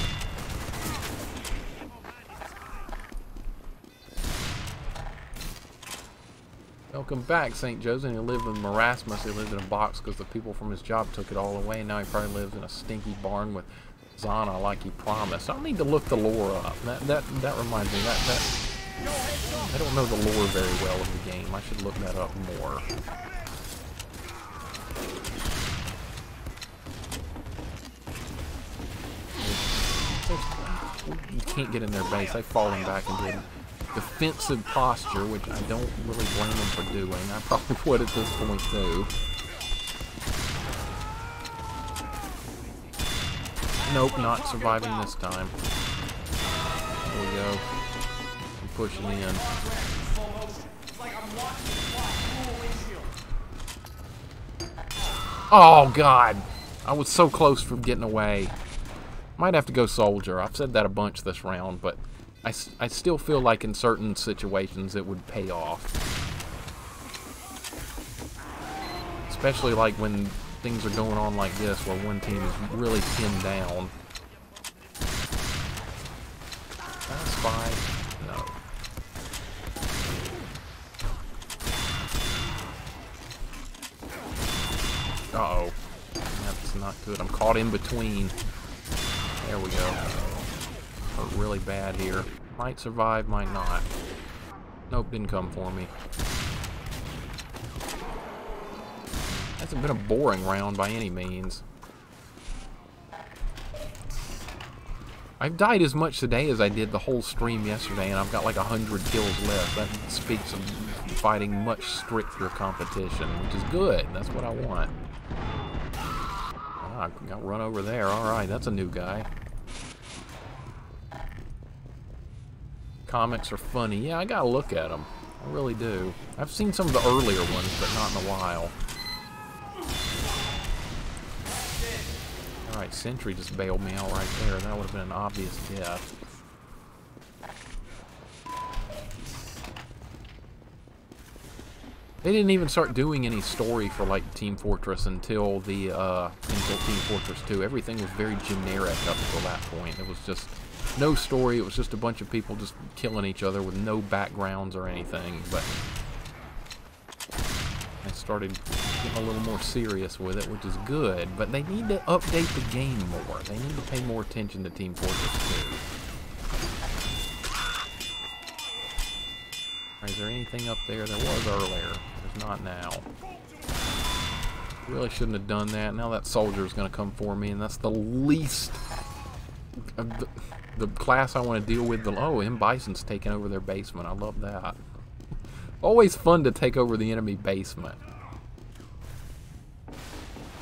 Welcome back, St. Josan. He lived in Merasmus. He lived in a box because the people from his job took it all away. Now he probably lives in a stinky barn with Zhanna like he promised. I'll need to look the lore up. That that that reminds me. That that I don't know the lore very well of the game. I should look that up more. You can't get in their base. They've fallen back into a defensive posture, which I don't really blame them for doing. I probably would at this point too. Nope, not surviving this time. There we go. I'm pushing in. Oh, God. I was so close from getting away. Might have to go soldier. I've said that a bunch this round, but I, I still feel like in certain situations it would pay off. Especially like when things are going on like this where one team is really pinned down. That's fine. No. Uh-oh. That's not good. I'm caught in between. There we go. Really bad here. Might survive, might not. Nope, didn't come for me. Hasn't been a boring round by any means. I've died as much today as I did the whole stream yesterday, and I've got like a hundred kills left. That speaks of fighting much stricter competition, which is good. That's what I want. Ah, I got run over there. Alright, that's a new guy. Comics are funny. Yeah, I gotta look at them. I really do. I've seen some of the earlier ones, but not in a while. Alright, Sentry just bailed me out right there. That would have been an obvious death. They didn't even start doing any story for like Team Fortress until the uh, until Team Fortress 2. Everything was very generic up until that point. It was just no story. It was just a bunch of people just killing each other with no backgrounds or anything. But started getting a little more serious with it, which is good. But they need to update the game more. They need to pay more attention to Team Fortress 2. Is there anything up there? There was earlier. There's not now. Really shouldn't have done that. Now that soldier is going to come for me, and that's the least... The, the, class I want to deal with. The, oh, M. Bison's taking over their basement. I love that. Always fun to take over the enemy basement.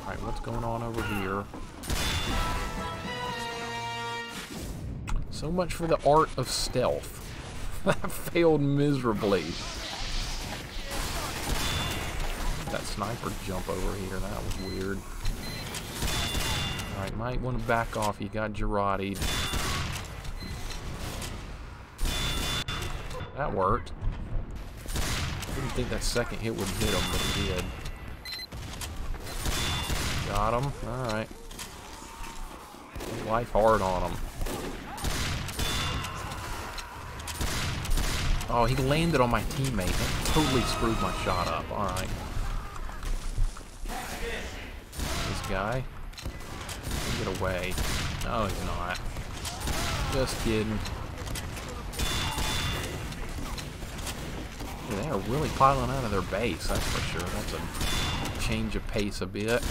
Alright, what's going on over here? So much for the art of stealth. that failed miserably. That sniper jump over here, that was weird. Alright, might want to back off. You got Jarate. That worked. Didn't think that second hit would hit him, but it did. Got him. Alright. Life hard on him. Oh, he landed on my teammate. That totally screwed my shot up. Alright. This guy. Get away. No, he's not. Just kidding. They are really piling out of their base, that's for sure. That's a change of pace a bit.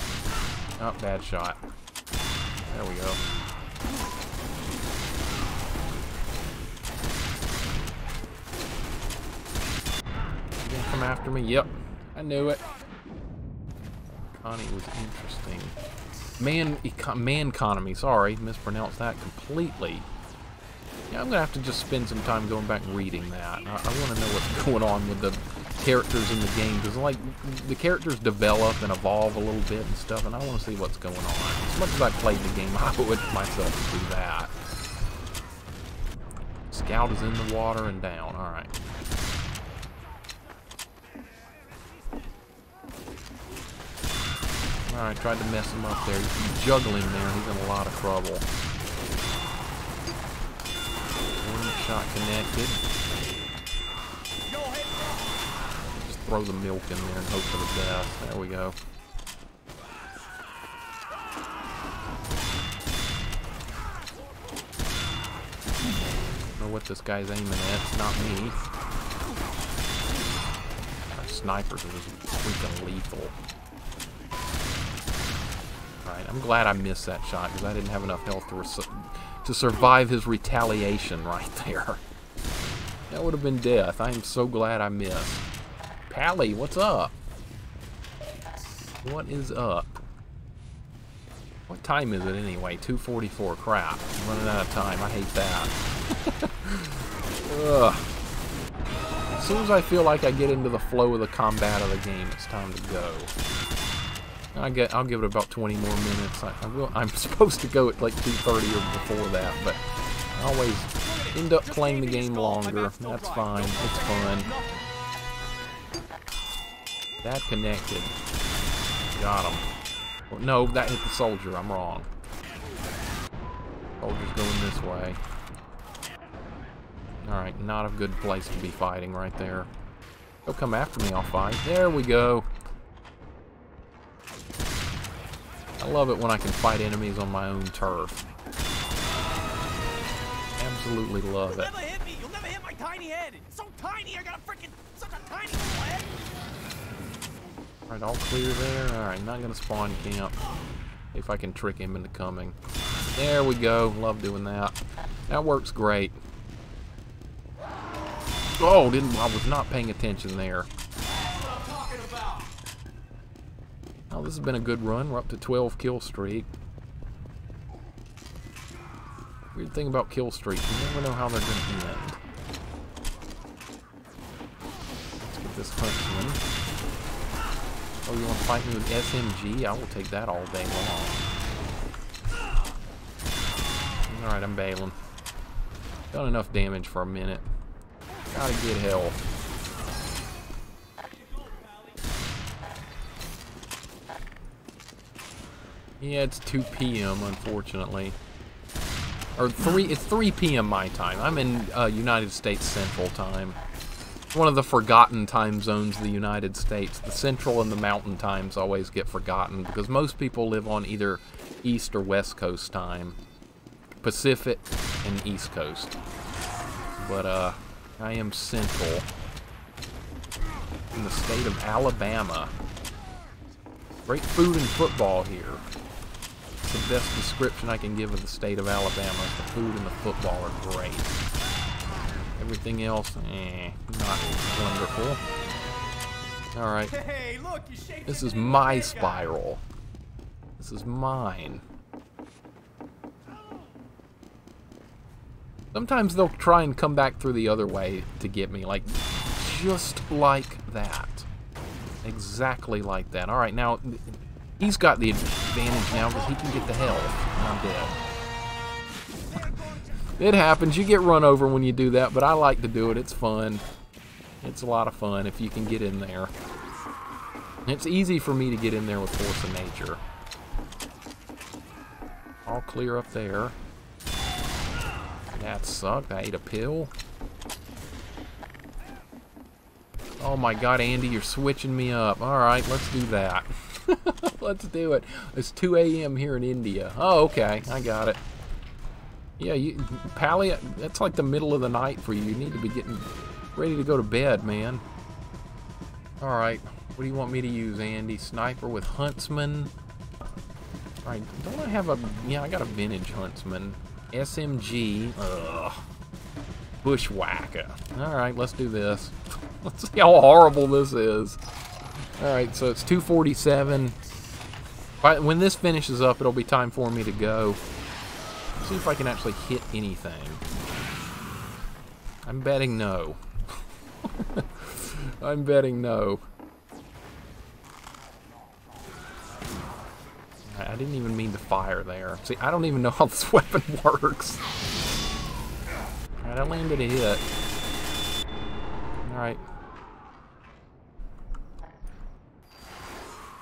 Oh, bad shot. There we go. You gonna come after me? Yep. I knew it. Connie was interesting. Man, eco man economy. Sorry, mispronounced that completely. Yeah, I'm gonna have to just spend some time going back and reading that. I, I want to know what's going on with the characters in the game because like the characters develop and evolve a little bit and stuff, and I want to see what's going on. As much as I played the game, I would myself do that. Scout is in the water and down. All right. All right, tried to mess him up there. Juggling there. He's in a lot of trouble. One shot connected. Throw the milk in there and hope for the best. There we go. know what this guy's aiming at. It's not me. Our snipers are just freaking lethal. Alright, I'm glad I missed that shot because I didn't have enough health to, to survive his retaliation right there. That would have been death. I am so glad I missed. Pally, what's up? What is up? What time is it anyway? 2.44. Crap. I'm running out of time. I hate that. Ugh. As soon as I feel like I get into the flow of the combat of the game, it's time to go. I get, I'll give it about 20 more minutes. I, I will, I'm supposed to go at like 2.30 or before that, but I always end up playing the game longer. That's fine. It's fun. That connected. Got him. Well, no, that hit the soldier. I'm wrong. Soldier's going this way. Alright, not a good place to be fighting right there. He'll come after me, I'll fight. There we go. I love it when I can fight enemies on my own turf. Absolutely love You'll it. never hit me. You'll never hit my tiny head. It's so tiny. I got a freaking such a tiny head. Alright, all clear there. Alright, not gonna spawn camp. If I can trick him into coming. There we go. Love doing that. That works great. Oh, didn't I was not paying attention there. Oh, this has been a good run. We're up to 12 kill streak. Weird thing about kill streaks, you never know how they're going to end. Let's get this huntsman. Oh, you want to fight me with SMG? I will take that all day long. Alright, I'm bailing. Done enough damage for a minute. Gotta get health. Yeah, it's 2 p.m. unfortunately. Or 3, it's 3 p.m. my time. I'm in uh, United States Central Time. One of the forgotten time zones of the United States. The Central and the Mountain Times always get forgotten because most people live on either East or West Coast time. Pacific and East Coast. But, uh, I am Central. In the state of Alabama. Great food and football here. The best description I can give of the state of Alabama. The food and the football are great. Everything else, eh, not wonderful. Alright, Hey, look, you this is my spiral. This is mine. Sometimes they'll try and come back through the other way to get me, like, just like that. Exactly like that. Alright, now, he's got the advantage now because he can get the health. and I'm dead. It happens. You get run over when you do that, but I like to do it. It's fun. It's a lot of fun if you can get in there. It's easy for me to get in there with Force of Nature. All clear up there. That sucked. I ate a pill. Oh my god, Andy, you're switching me up. Alright, let's do that. let's do it. It's 2 a.m. here in India. Oh, okay. I got it. Yeah, you, Pally, that's like the middle of the night for you. You need to be getting ready to go to bed, man. Alright, what do you want me to use, Andy? Sniper with Huntsman? Alright, don't I have a... Yeah, I got a vintage Huntsman. SMG. Ugh. Bushwhacker. Alright, let's do this. Let's see how horrible this is. Alright, so it's 247. By, when this finishes up, it'll be time for me to go. See if I can actually hit anything. I'm betting no. I'm betting no. I didn't even mean to fire there. See, I don't even know how this weapon works. Alright, I landed a hit. Alright.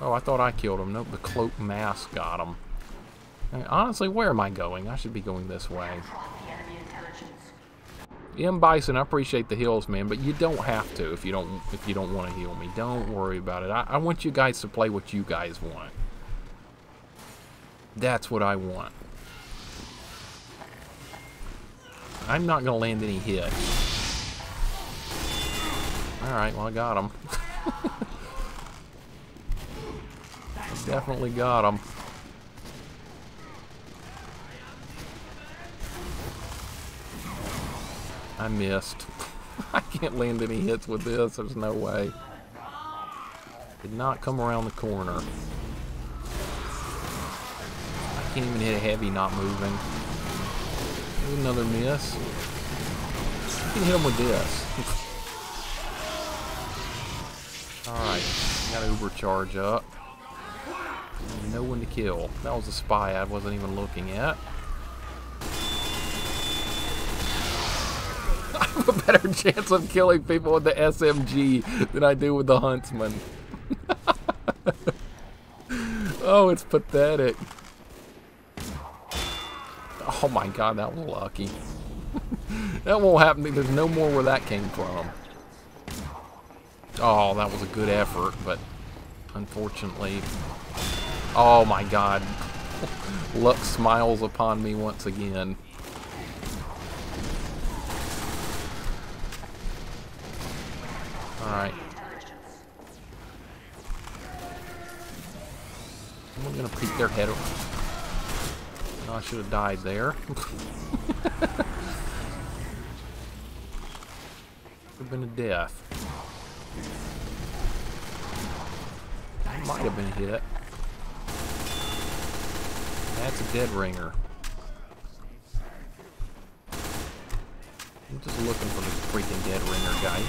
Oh, I thought I killed him. Nope, the cloak mask got him. Honestly, where am I going? I should be going this way. M Bison, I appreciate the heals, man, but you don't have to if you don't if you don't want to heal me. Don't worry about it. I, I want you guys to play what you guys want. That's what I want. I'm not gonna land any hits. Alright, well I got him. Definitely got him. I missed. I can't land any hits with this. There's no way. Did not come around the corner. I can't even hit a heavy not moving. Another miss. I can hit him with this. Alright, got Uber charge up. No one to kill. That was a spy I wasn't even looking at. I have a better chance of killing people with the SMG than I do with the Huntsman. oh, it's pathetic. Oh my god, that was lucky. that won't happen. There's no more where that came from. Oh, that was a good effort, but unfortunately... Oh my god. Luck smiles upon me once again. Alright. I'm gonna peek their head. Oh, I should have died there. Have been a death. Might have been a hit. That's a dead ringer. I'm just looking for this freaking dead ringer guy.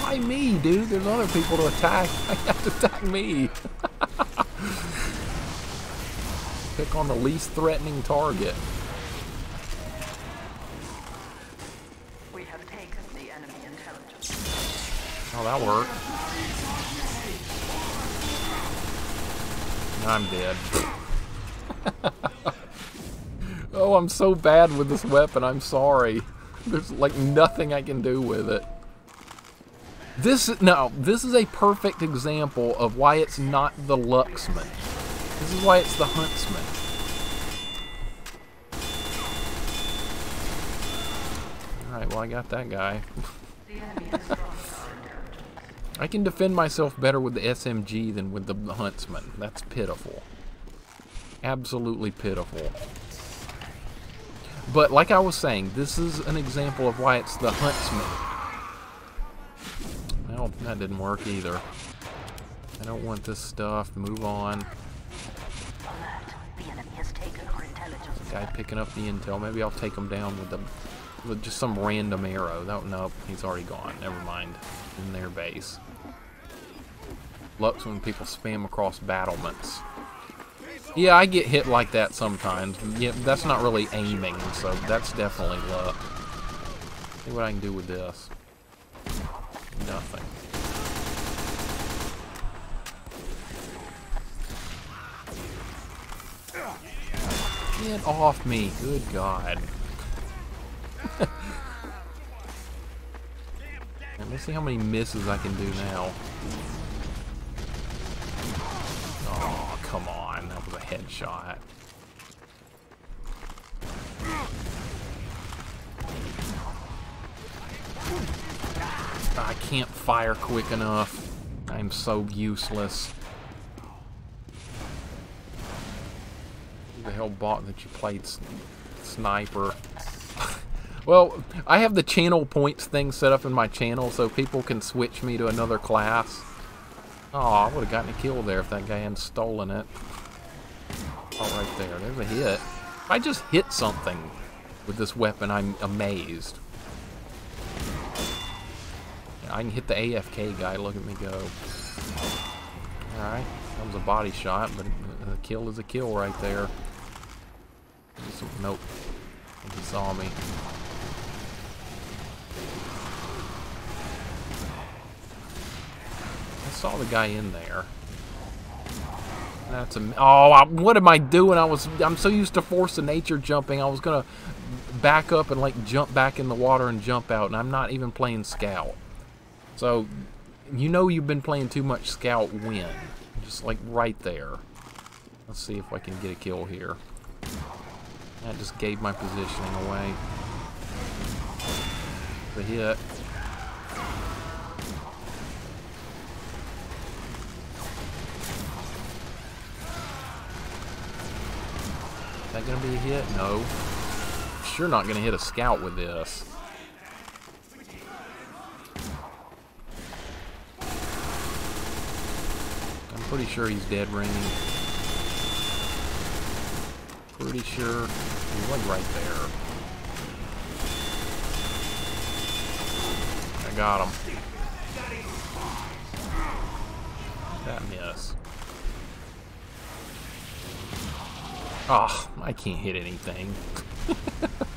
Why me, dude? There's other people to attack. I have to attack me. Pick on the least threatening target. We have taken the enemy intelligence. Oh, that worked. I'm dead. oh, I'm so bad with this weapon. I'm sorry. There's like nothing I can do with it. This no, this is a perfect example of why it's not the Luxman. This is why it's the Huntsman. Alright, well I got that guy. I can defend myself better with the SMG than with the Huntsman. That's pitiful. Absolutely pitiful. But like I was saying, this is an example of why it's the Huntsman. Well, that didn't work either. I don't want this stuff. Move on. Guy picking up the intel. Maybe I'll take him down with the with just some random arrow. No, he's already gone. Never mind. In their base. Lux when people spam across battlements. Yeah, I get hit like that sometimes. Yeah, that's not really aiming, so that's definitely luck. See what I can do with this. Nothing. Get off me, good God. Let me see how many misses I can do now. Oh, come on. Headshot. I can't fire quick enough. I'm so useless. Who the hell bought that you played sniper? well, I have the channel points thing set up in my channel so people can switch me to another class. Oh, I would have gotten a kill there if that guy hadn't stolen it. Oh, right there. There's a hit. If I just hit something with this weapon, I'm amazed. I can hit the AFK guy. Look at me go. Alright. That was a body shot, but a kill is a kill right there. Nope. He saw me. I saw the guy in there. That's a oh! I, what am I doing? I was I'm so used to force of nature jumping. I was gonna back up and like jump back in the water and jump out, and I'm not even playing scout. So you know you've been playing too much scout when just like right there. Let's see if I can get a kill here. That just gave my positioning away. The hit. Is that gonna be a hit? No. Sure not gonna hit a scout with this. I'm pretty sure he's dead ringing. Pretty sure he was right there. I got him. That miss. Oh, I can't hit anything.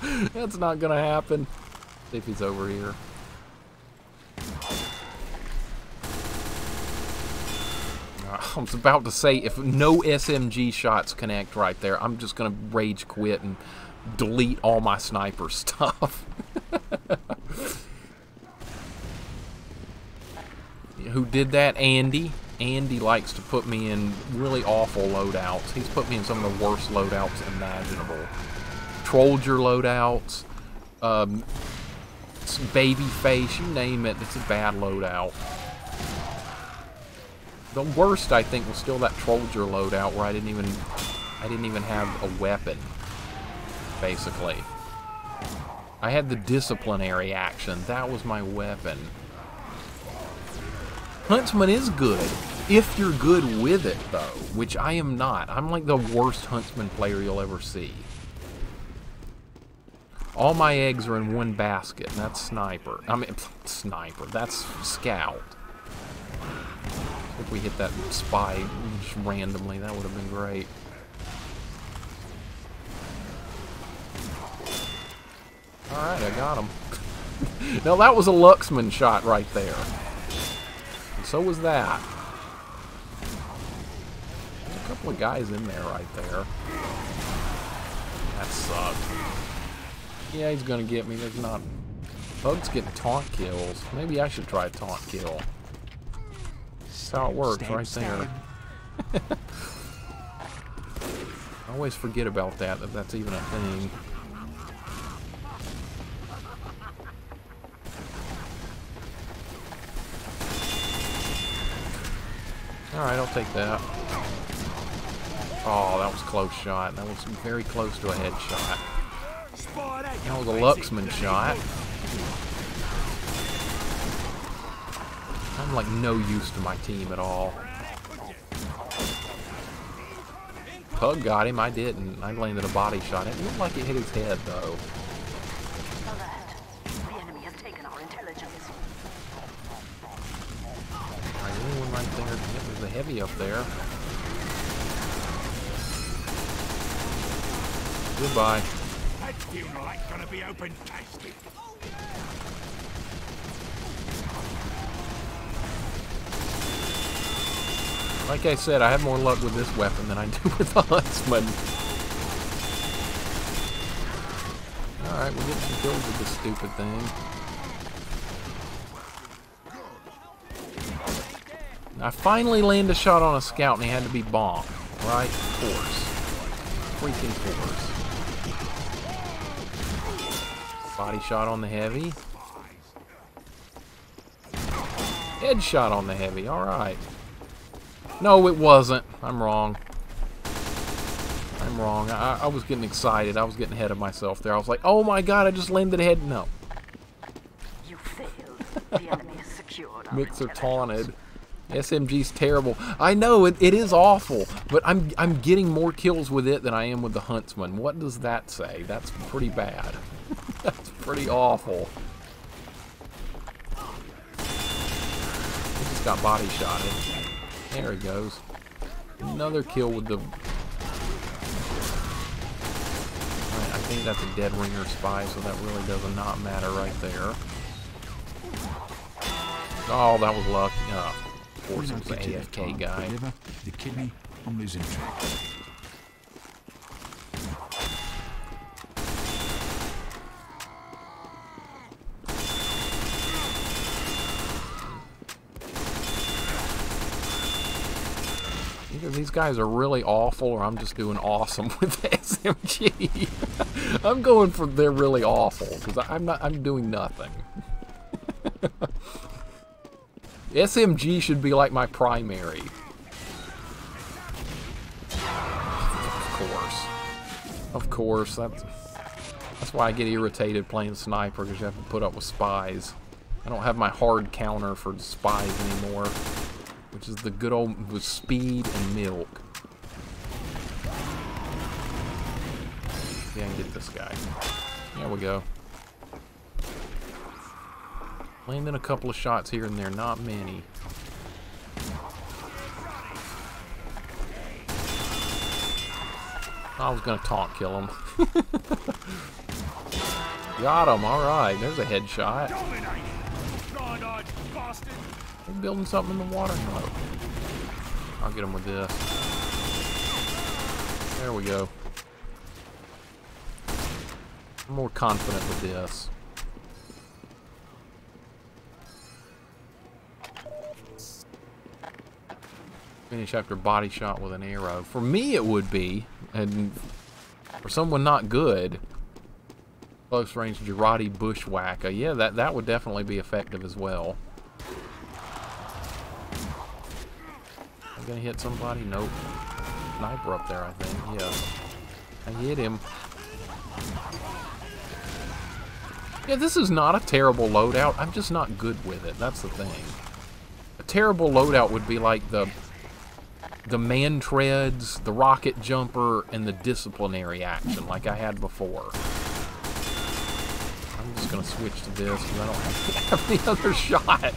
That's not gonna happen. See if he's over here. Ah, I was about to say, if no SMG shots connect right there, I'm just gonna rage quit and delete all my sniper stuff. Who did that? Andy. Andy likes to put me in really awful loadouts. He's put me in some of the worst loadouts imaginable. Trolldier loadouts, um, baby face, you name it, it's a bad loadout. The worst, I think, was still that Trolldier loadout where I didn't even, I didn't even have a weapon, basically. I had the disciplinary action. That was my weapon. Huntsman is good, if you're good with it, though, which I am not. I'm like the worst Huntsman player you'll ever see. All my eggs are in one basket, and that's Sniper. I mean, Sniper. That's Scout. If we hit that spy just randomly, that would have been great. Alright, I got him. now that was a Luxman shot right there. So was that. There's a couple of guys in there right there. That sucked. Yeah, he's gonna get me. There's not... Pug's getting taunt kills. Maybe I should try a taunt kill. That's how it works, right there. I always forget about that, that that's even a thing. Alright, I'll take that. Oh, that was close shot. That was very close to a headshot. That was a Luxman shot. I'm like no use to my team at all. Pug got him, I didn't. I landed a body shot. It looked like it hit his head though. Alert. The enemy has taken our intelligence. Alright, anyone right there? Up there. Goodbye. That funeral ain't gonna be open. Like I said, I have more luck with this weapon than I do with the Huntsman. Alright, we're getting kills with this stupid thing. I finally land a shot on a scout and he had to be bombed. Right? Of course. Freaking course. Body shot on the heavy. Headshot on the heavy, alright. No, it wasn't. I'm wrong. I'm wrong. I, I, was getting excited. I was getting ahead of myself there. I was like, oh my god, I just landed a head. No. You failed. The enemy has secured Mixer taunted. SMG's terrible. I know, it, it is awful, but I'm, I'm getting more kills with it than I am with the Huntsman. What does that say? That's pretty bad. That's pretty awful. He just got body shotted. There he goes. Another kill with the... I think that's a dead ringer spy, so that really does not matter right there. Oh, that was lucky. Oh, of course it was the AFK guy. The liver, the kidney, I'm losing track. Either these guys are really awful or I'm just doing awesome with the SMG. I'm going for they're really awful because I'm not I'm doing nothing. SMG should be like my primary. Of course. Of course. That's, that's why I get irritated playing sniper because you have to put up with spies. I don't have my hard counter for spies anymore which is the good old with speed and milk. Yeah, I can get this guy. There we go. Landing a couple of shots here and there, not many. I was gonna taunt kill him. Got him, alright. There's a headshot. He's building something in the water. No. I'll get him with this. There we go. I'm more confident with this. Finish after body shot with an arrow. For me it would be, and for someone not good, close range Jarate Bushwhacker. Yeah, that, that would definitely be effective as well. I'm gonna hit somebody? Nope. Sniper up there, I think. Yeah. I hit him. Yeah, this is not a terrible loadout. I'm just not good with it. That's the thing. A terrible loadout would be like the the Mantreads, the rocket jumper, and the disciplinary action like I had before. I'm just gonna switch to this because I don't have the other shot.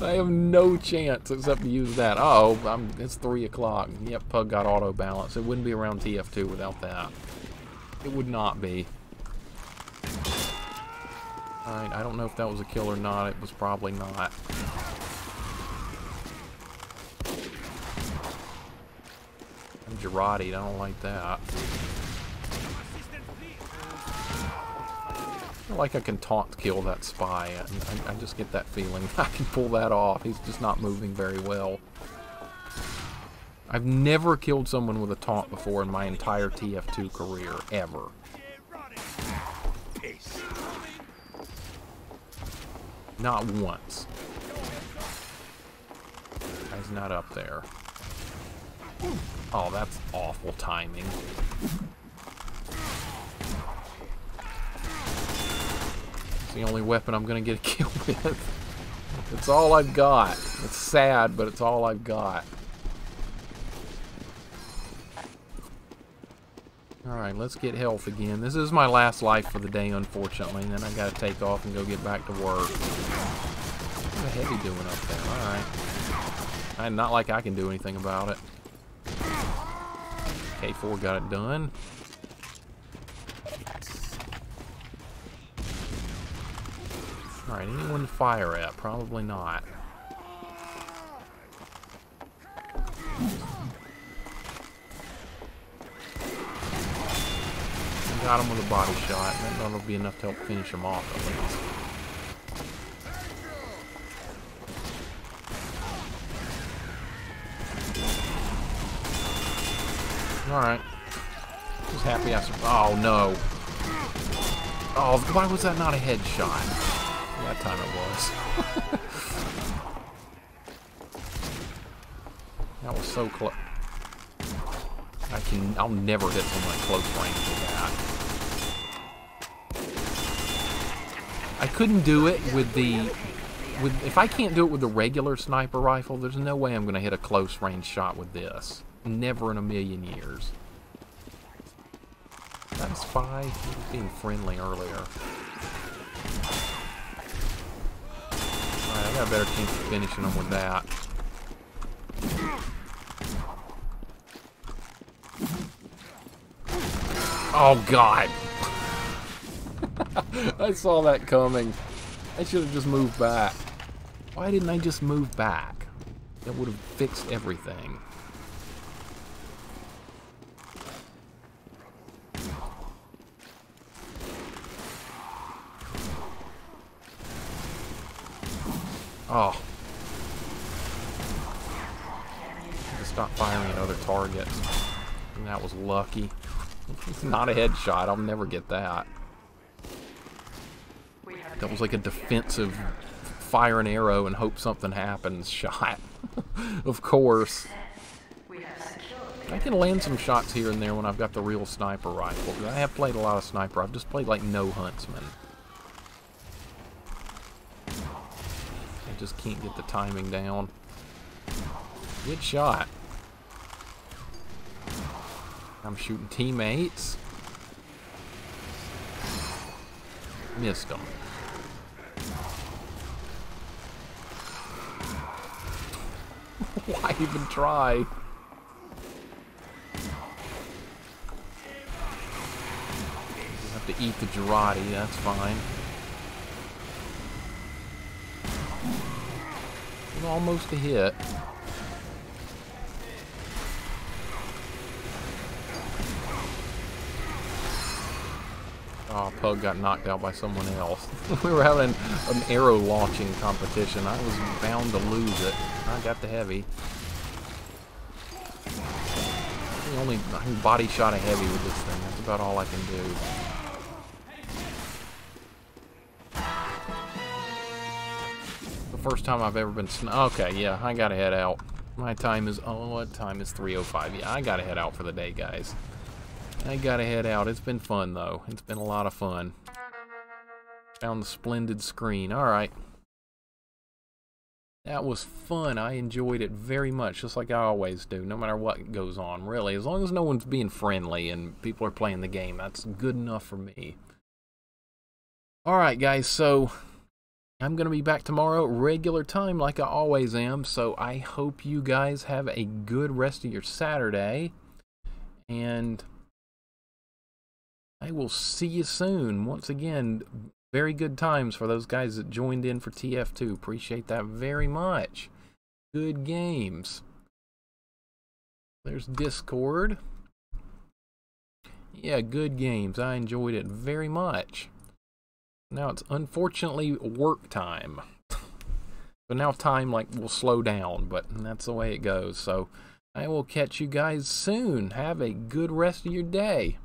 I have no chance except to use that. Uh oh, I'm, it's 3 o'clock. Yep, Pug got auto balance. It wouldn't be around TF2 without that. It would not be. Alright, I don't know if that was a kill or not. It was probably not. I'm Jarate. I don't like that. I feel like I can taunt kill that spy. I, I, just get that feeling. I can pull that off. He's just not moving very well. I've never killed someone with a taunt before in my entire TF2 career, ever. Not once. Guy's not up there. Oh, that's awful timing. It's the only weapon I'm gonna get a kill with. it's all I've got. It's sad, but it's all I've got. Alright, let's get health again. This is my last life for the day, unfortunately, and then I gotta take off and go get back to work. What's the heavy doing up there? Alright. Not like I can do anything about it. K4 got it done. Alright, anyone to fire at? Probably not. Got him with a body shot. That'll be enough to help finish him off, Alright. Just happy I survived. Oh, no. Oh, why was that not a headshot? that time it was. that was so close. I can, I'll never hit someone at close range with that. I couldn't do it with the, with, if I can't do it with the regular sniper rifle, there's no way I'm going to hit a close range shot with this. Never in a million years. That spy? He was being friendly earlier. I got a better chance of finishing them with that. Oh god! I saw that coming. I should have just moved back. Why didn't I just move back? That would have fixed everything. Oh. Stop firing at other targets. And that was lucky. It's not a headshot. I'll never get that. That was like a defensive fire an arrow and hope something happens shot. of course. I can land some shots here and there when I've got the real sniper rifle. I have played a lot of sniper. I've just played like no huntsman. Just can't get the timing down. Good shot. I'm shooting teammates. Missed them. Why even try? You have to eat the Jarate, that's fine. Almost a hit. Oh, Pug got knocked out by someone else. we were having an arrow launching competition. I was bound to lose it. I got the heavy. The only I can body shot a heavy with this thing. That's about all I can do. First time I've ever been Okay, yeah, I gotta head out. My time is, oh, what time is 3.05? Yeah, I gotta head out for the day, guys. I gotta head out. It's been fun, though. It's been a lot of fun. Found the splendid screen. Alright. That was fun. I enjoyed it very much, just like I always do, no matter what goes on, really. As long as no one's being friendly and people are playing the game, that's good enough for me. Alright, guys, so I'm going to be back tomorrow, regular time, like I always am. So I hope you guys have a good rest of your Saturday. And I will see you soon. Once again, very good times for those guys that joined in for TF2. Appreciate that very much. Good games. There's Discord. Yeah, good games. I enjoyed it very much. Now it's unfortunately work time. so now time like will slow down, but that's the way it goes. So I will catch you guys soon. Have a good rest of your day.